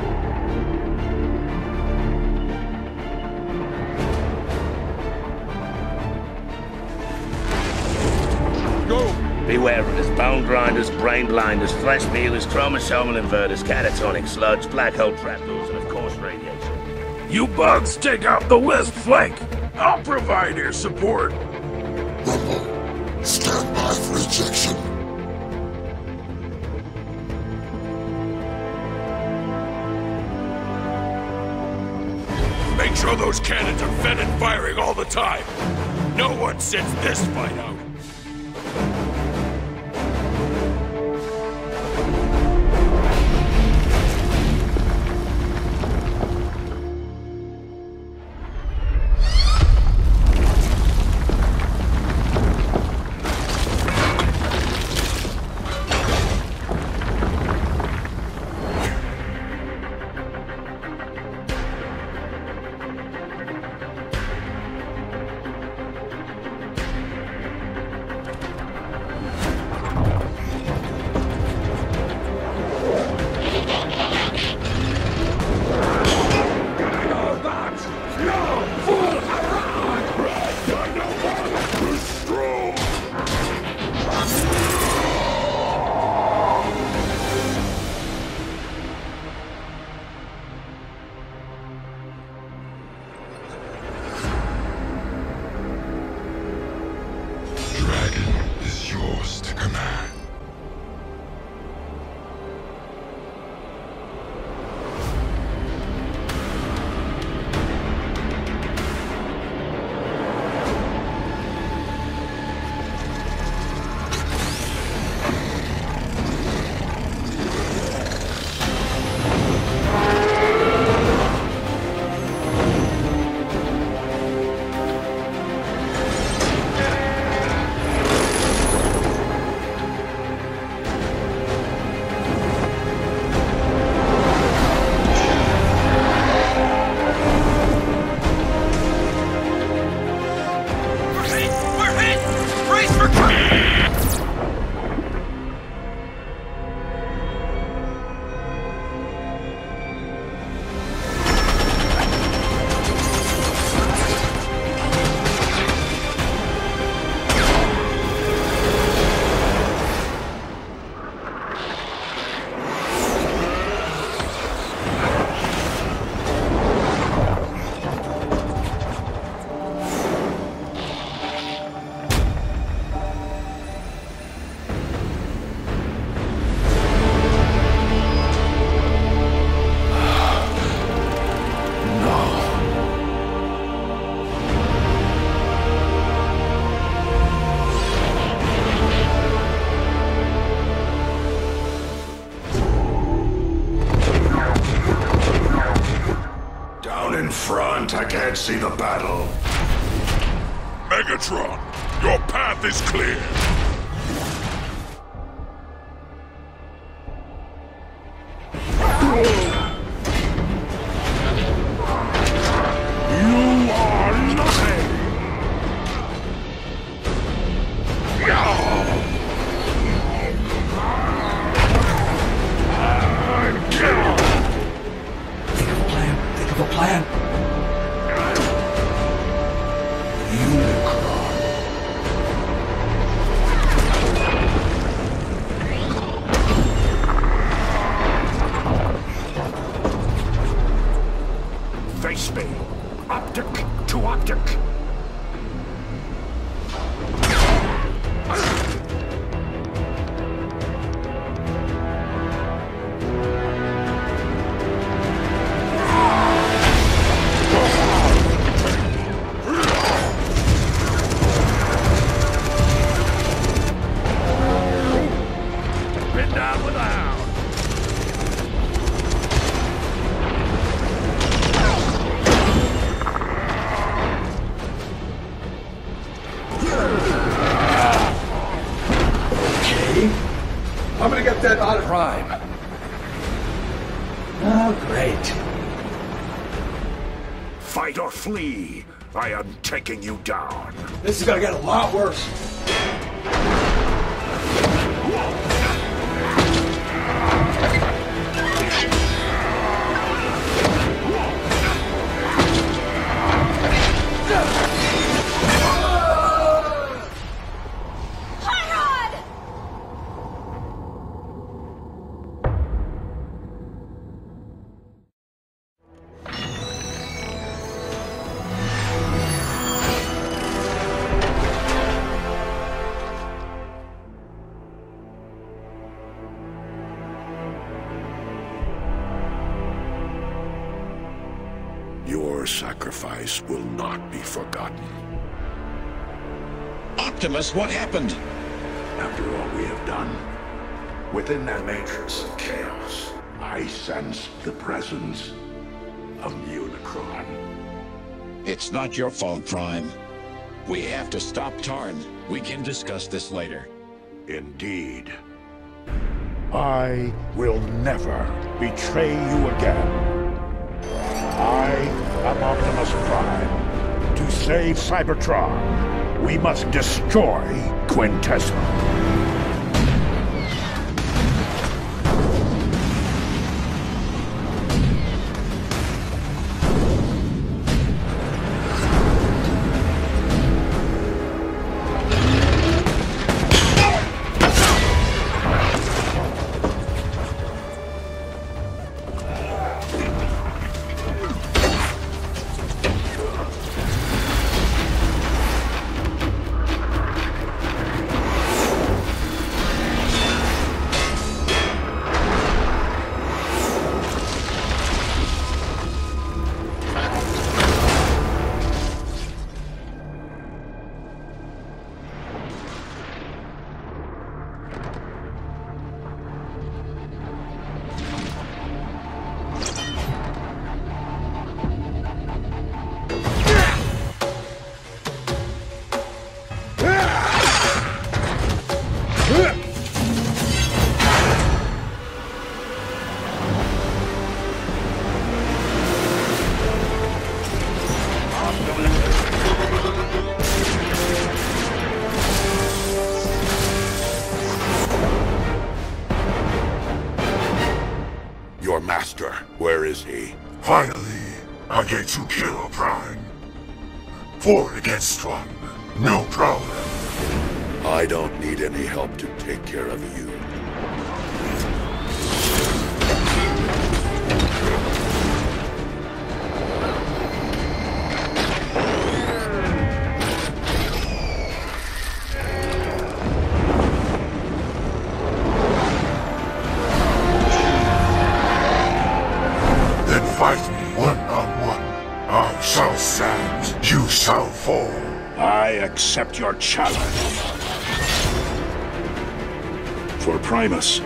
Speaker 33: Go!
Speaker 25: Beware of his bone grinders, brain blinders, flesh peelers, chromosomal inverters, catatonic sludge, black hole trapdoors, and of course radiation.
Speaker 15: You bugs take out the west flank! I'll provide air support!
Speaker 21: Rumble, stand by for ejection.
Speaker 15: Make sure those cannons are fed and firing all the time! No one sits this fight out!
Speaker 5: is going to
Speaker 19: get a lot worse.
Speaker 2: citizens of Unicron.
Speaker 23: It's not your fault, Prime. We have to stop Tarn. We can discuss this later.
Speaker 2: Indeed. I will never betray you again. I am Optimus Prime. To save Cybertron, we must destroy
Speaker 15: Quintessa. famous.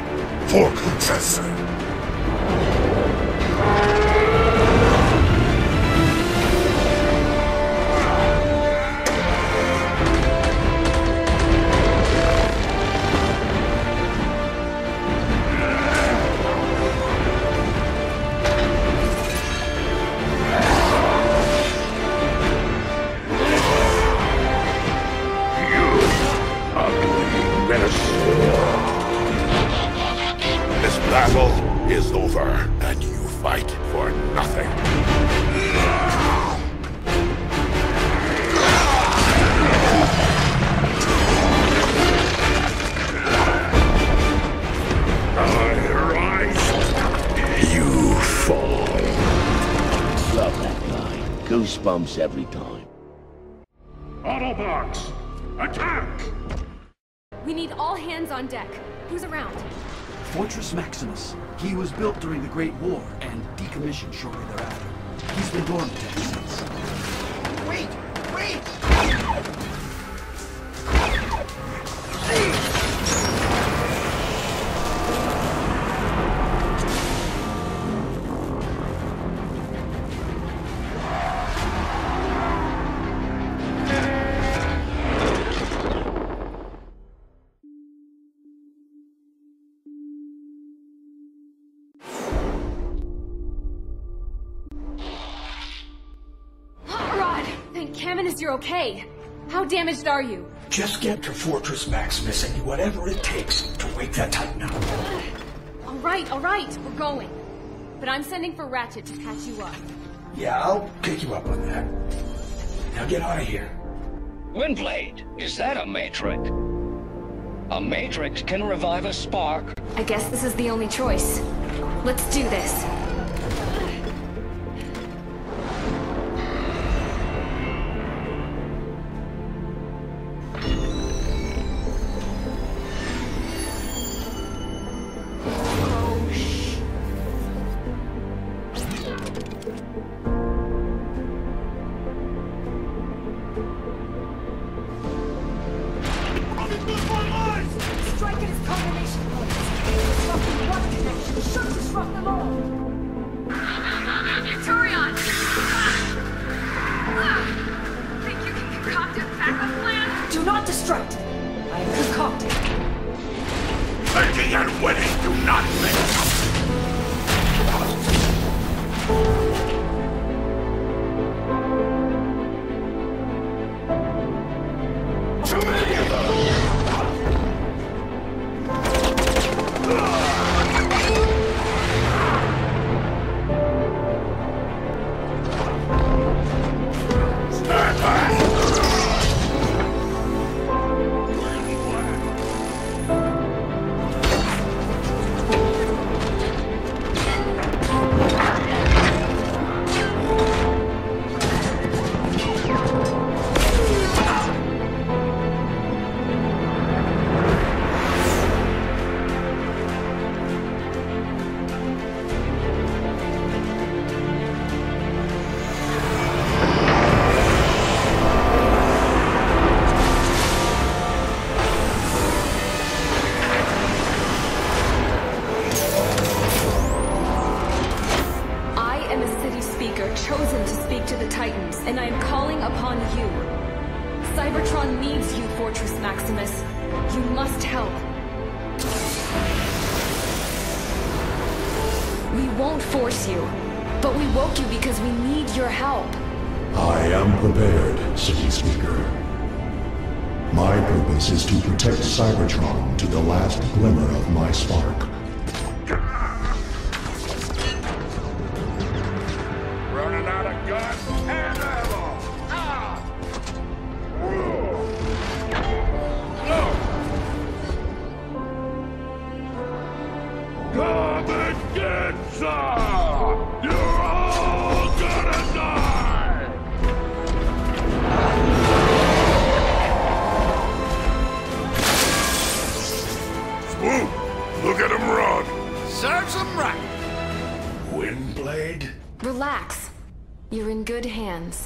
Speaker 15: Great War and decommissioned shortly thereafter. He's been dormant
Speaker 19: okay. How damaged are you?
Speaker 35: Just get to Fortress Maximus and do whatever it takes to wake that Titan up.
Speaker 19: all right, all right, we're going. But I'm sending for Ratchet to catch you up.
Speaker 35: Yeah, I'll pick you up on that. Now get out of here.
Speaker 29: Windblade, is that a matrix? A matrix can revive a spark.
Speaker 19: I guess this is the only choice. Let's do this. good hands.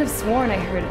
Speaker 19: could have sworn I heard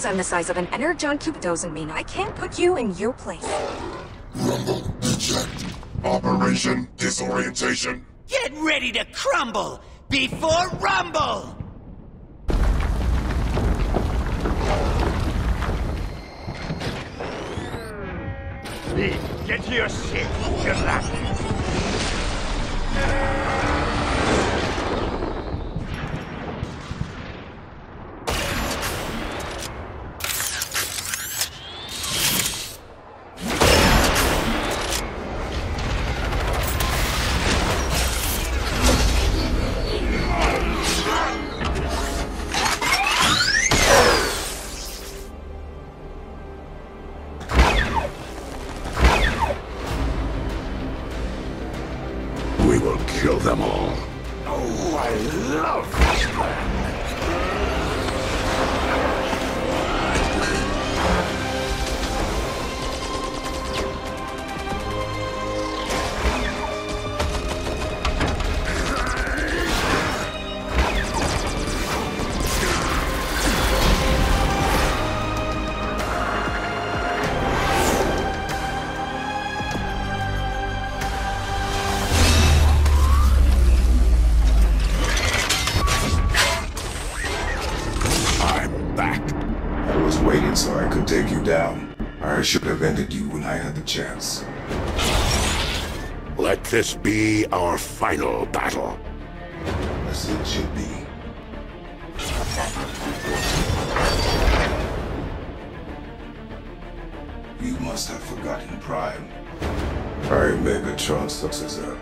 Speaker 10: because I'm the size of an energon cube doesn't mean I can't put you in your place.
Speaker 21: Rumble eject. Operation disorientation.
Speaker 14: Get ready to crumble before Rumble!
Speaker 7: You down. I should have ended you when I had the chance.
Speaker 15: Let this be our final battle.
Speaker 7: As it should be. You must have forgotten Prime. I am Megatron's successor.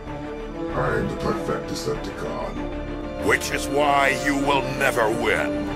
Speaker 7: I am the perfect Decepticon.
Speaker 15: Which is why you will never win.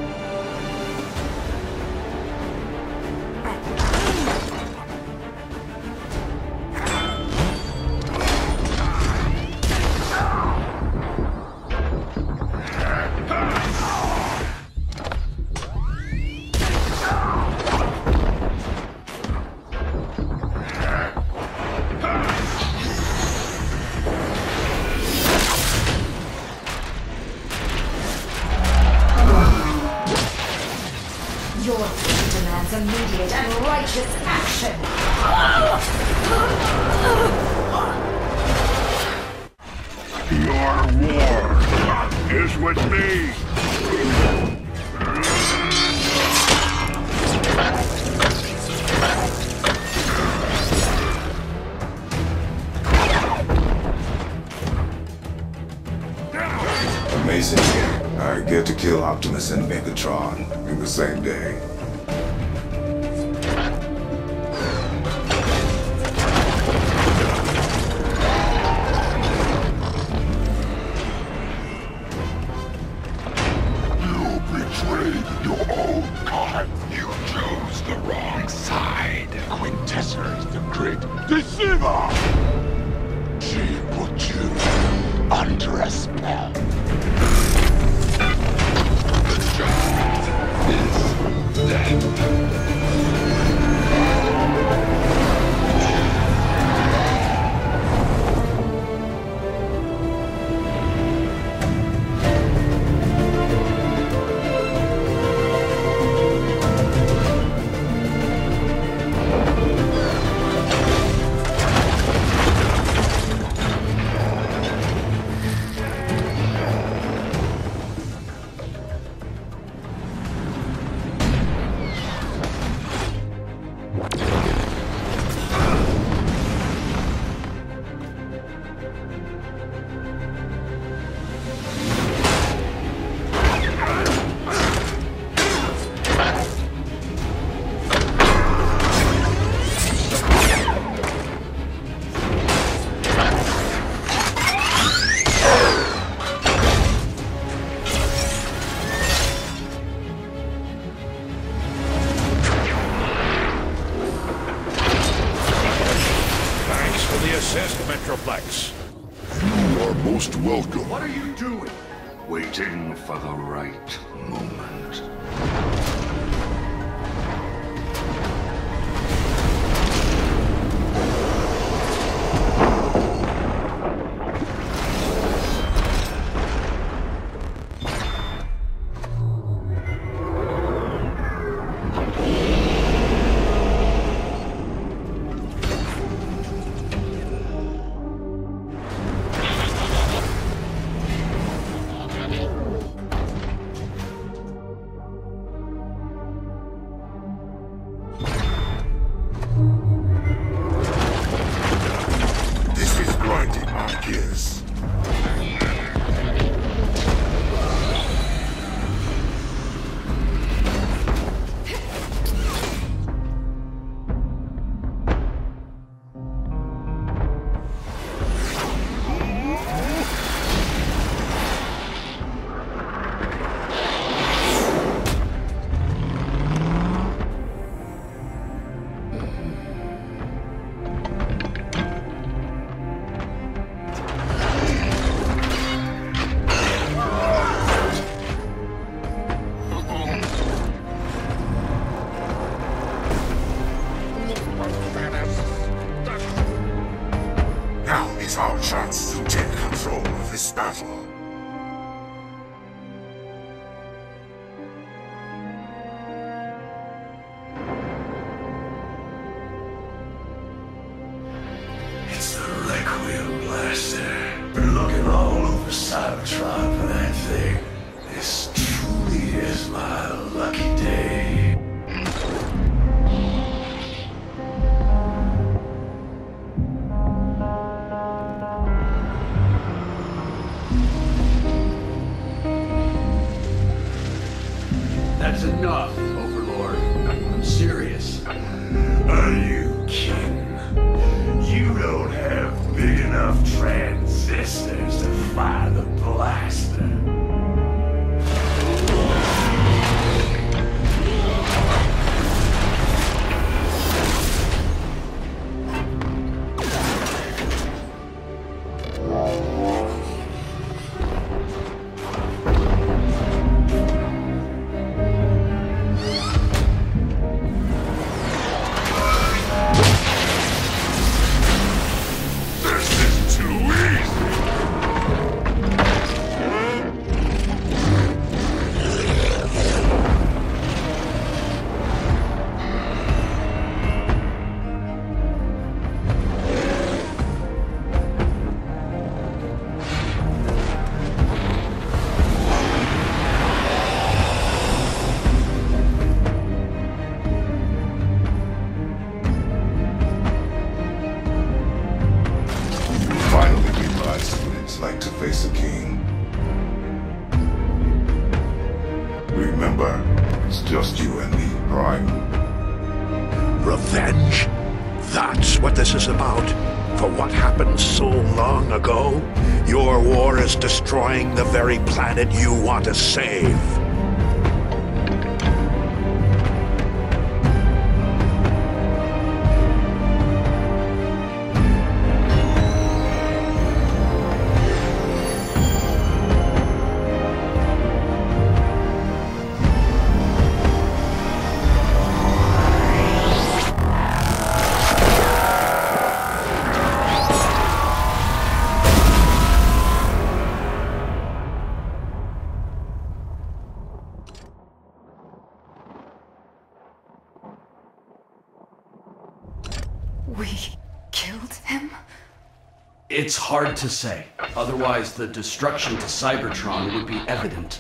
Speaker 15: It's
Speaker 17: hard to say. Otherwise, the destruction to Cybertron would be evident.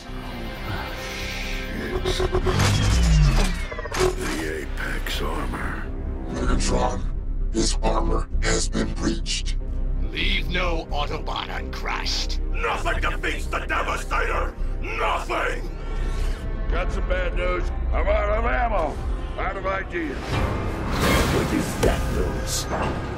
Speaker 2: The Apex armor.
Speaker 21: Megatron, his armor has been breached.
Speaker 36: Leave no Autobot uncrushed.
Speaker 15: Nothing defeats the Devastator! Nothing!
Speaker 37: Got some bad news. I'm out of ammo. Out of ideas.
Speaker 15: What is that news?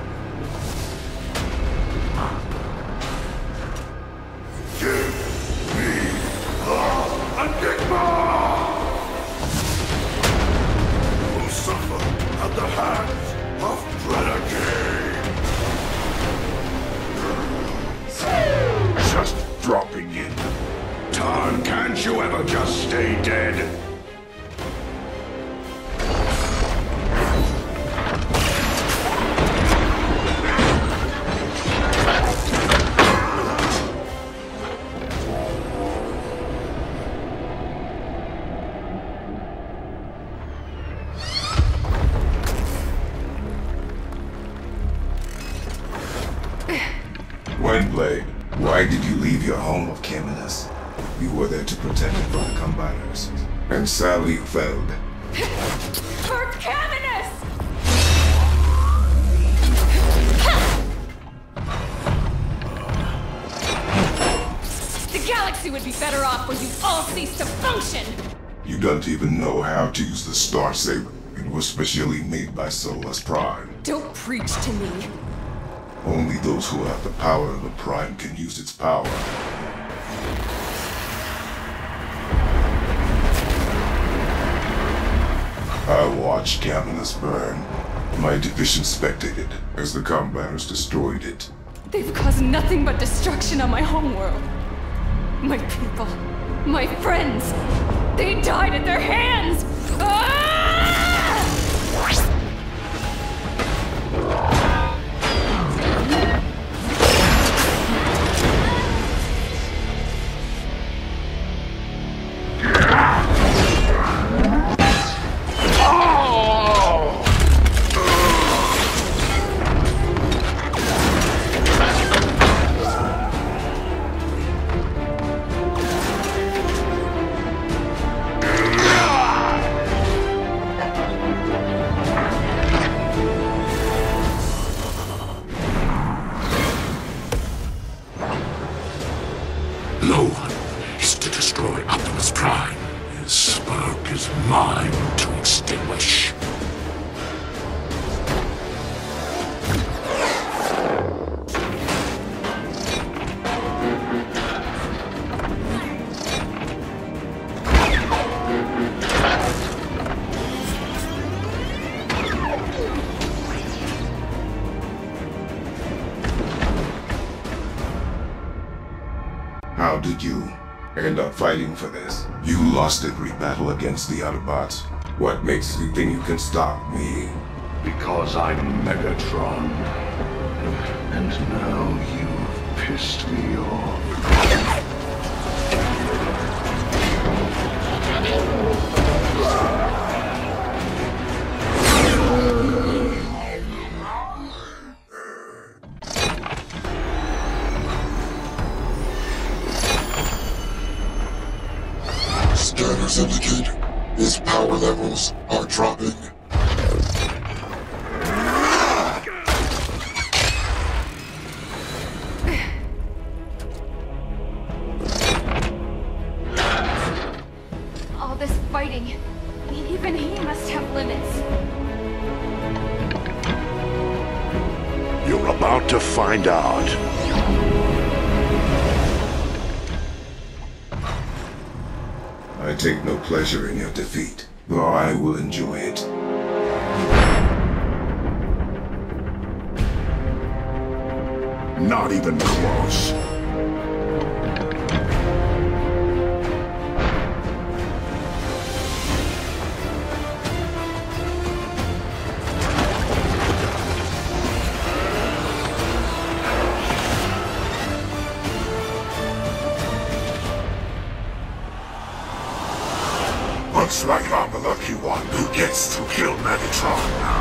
Speaker 15: who suffer at the hands of Renegade.
Speaker 7: Just dropping in. Tarn, can't you ever just stay dead? And sadly you failed.
Speaker 19: For Caminus! The galaxy would be better off when you all cease to function!
Speaker 7: You don't even know how to use the Star Saber. It was specially made by Solus Prime.
Speaker 19: Don't preach to me.
Speaker 7: Only those who have the power of the Prime can use its power. I watched Caminus burn. My division spectated as the combiners destroyed it.
Speaker 19: They've caused nothing but destruction on my homeworld. My people, my friends, they died at their hands! Ah!
Speaker 7: Battle against the Autobots. What makes you think you can stop me?
Speaker 6: Because I'm Megatron. And now you've pissed me off.
Speaker 2: Find out.
Speaker 7: I take no pleasure in your defeat, though I will enjoy it.
Speaker 2: Not even close.
Speaker 21: One who gets to kill Megatron.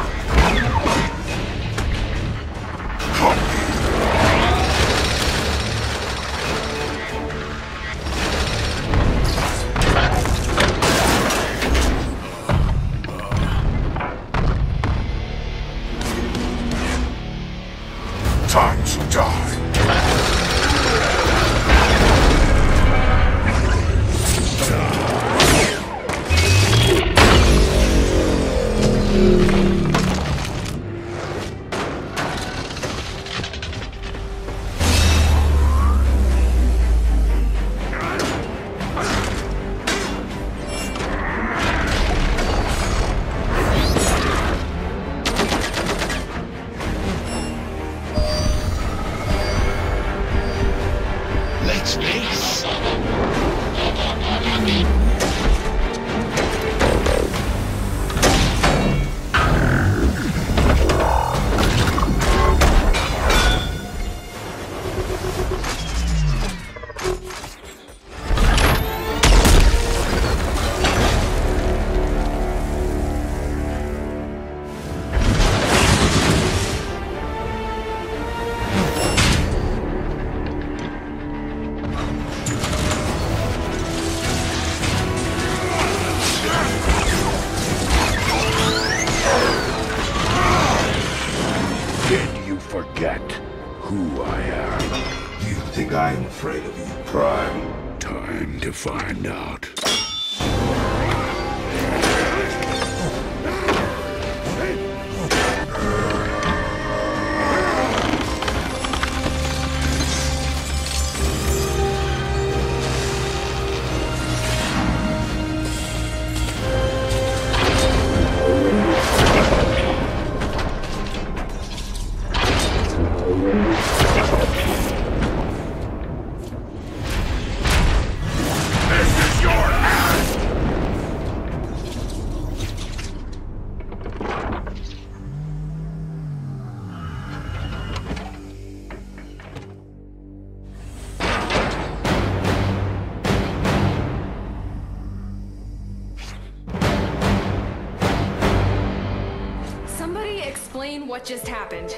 Speaker 19: What just happened.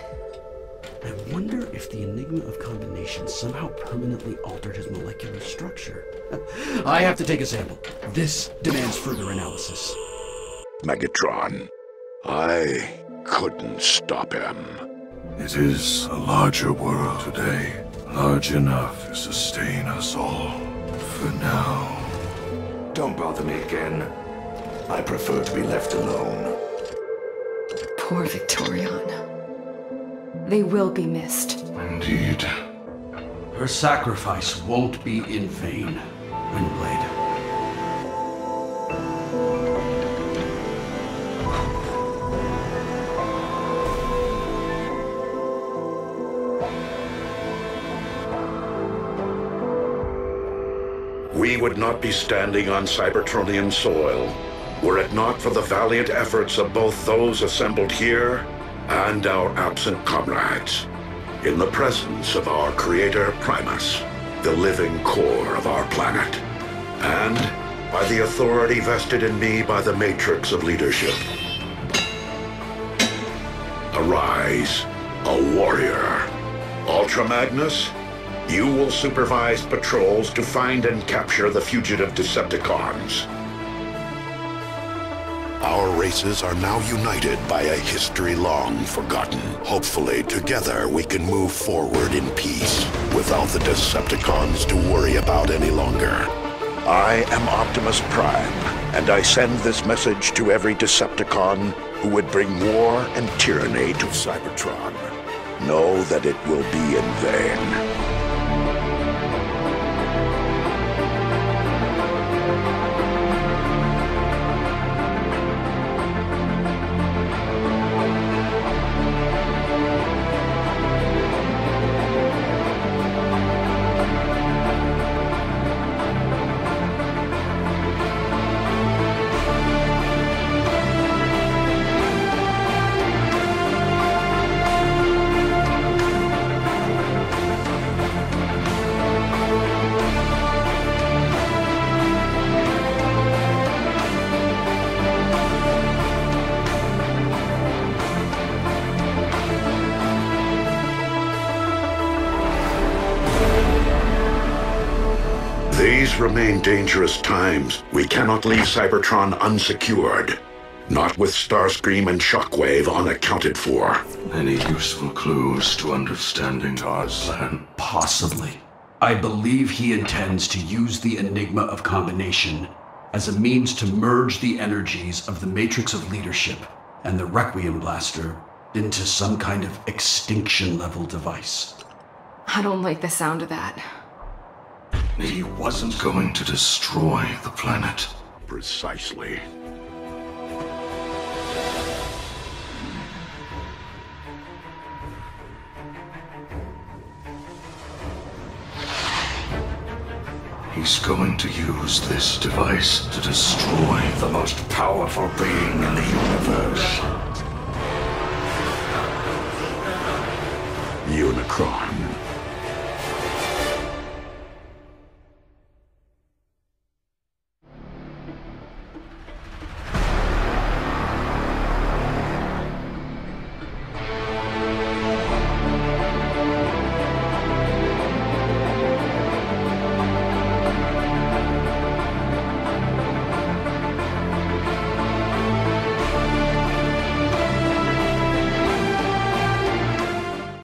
Speaker 17: I wonder if the Enigma of Combination somehow permanently altered his molecular structure. I have to take a sample. This demands further analysis.
Speaker 2: Megatron, I couldn't stop him.
Speaker 6: It is a larger world today, large enough to sustain us all. For now.
Speaker 15: Don't bother me again. I prefer to be left alone.
Speaker 9: Poor Victorion. They will be missed.
Speaker 17: Indeed. Her sacrifice won't be in vain, Windblade.
Speaker 2: We would not be standing on Cybertronian soil were it not for the valiant efforts of both those assembled here and our absent comrades. In the presence of our creator Primus, the living core of our planet, and by the authority vested in me by the Matrix of Leadership. Arise, a warrior. Ultra Magnus, you will supervise patrols to find and capture the fugitive Decepticons. Our races are now united by a history long forgotten. Hopefully, together we can move forward in peace, without the Decepticons to worry about any longer. I am Optimus Prime, and I send this message to every Decepticon who would bring war and tyranny to Cybertron. Know that it will be in vain. Dangerous times. We cannot leave Cybertron unsecured. Not with Starscream and Shockwave unaccounted for.
Speaker 6: Any useful clues to understanding our plan?
Speaker 17: Possibly. I believe he intends to use the Enigma of Combination as a means to merge the energies of the Matrix of Leadership and the Requiem Blaster into some kind of extinction level device.
Speaker 9: I don't like the sound of that.
Speaker 6: He wasn't going to destroy the planet.
Speaker 2: Precisely.
Speaker 6: He's going to use this device to destroy the most powerful being in the universe.
Speaker 2: Unicron.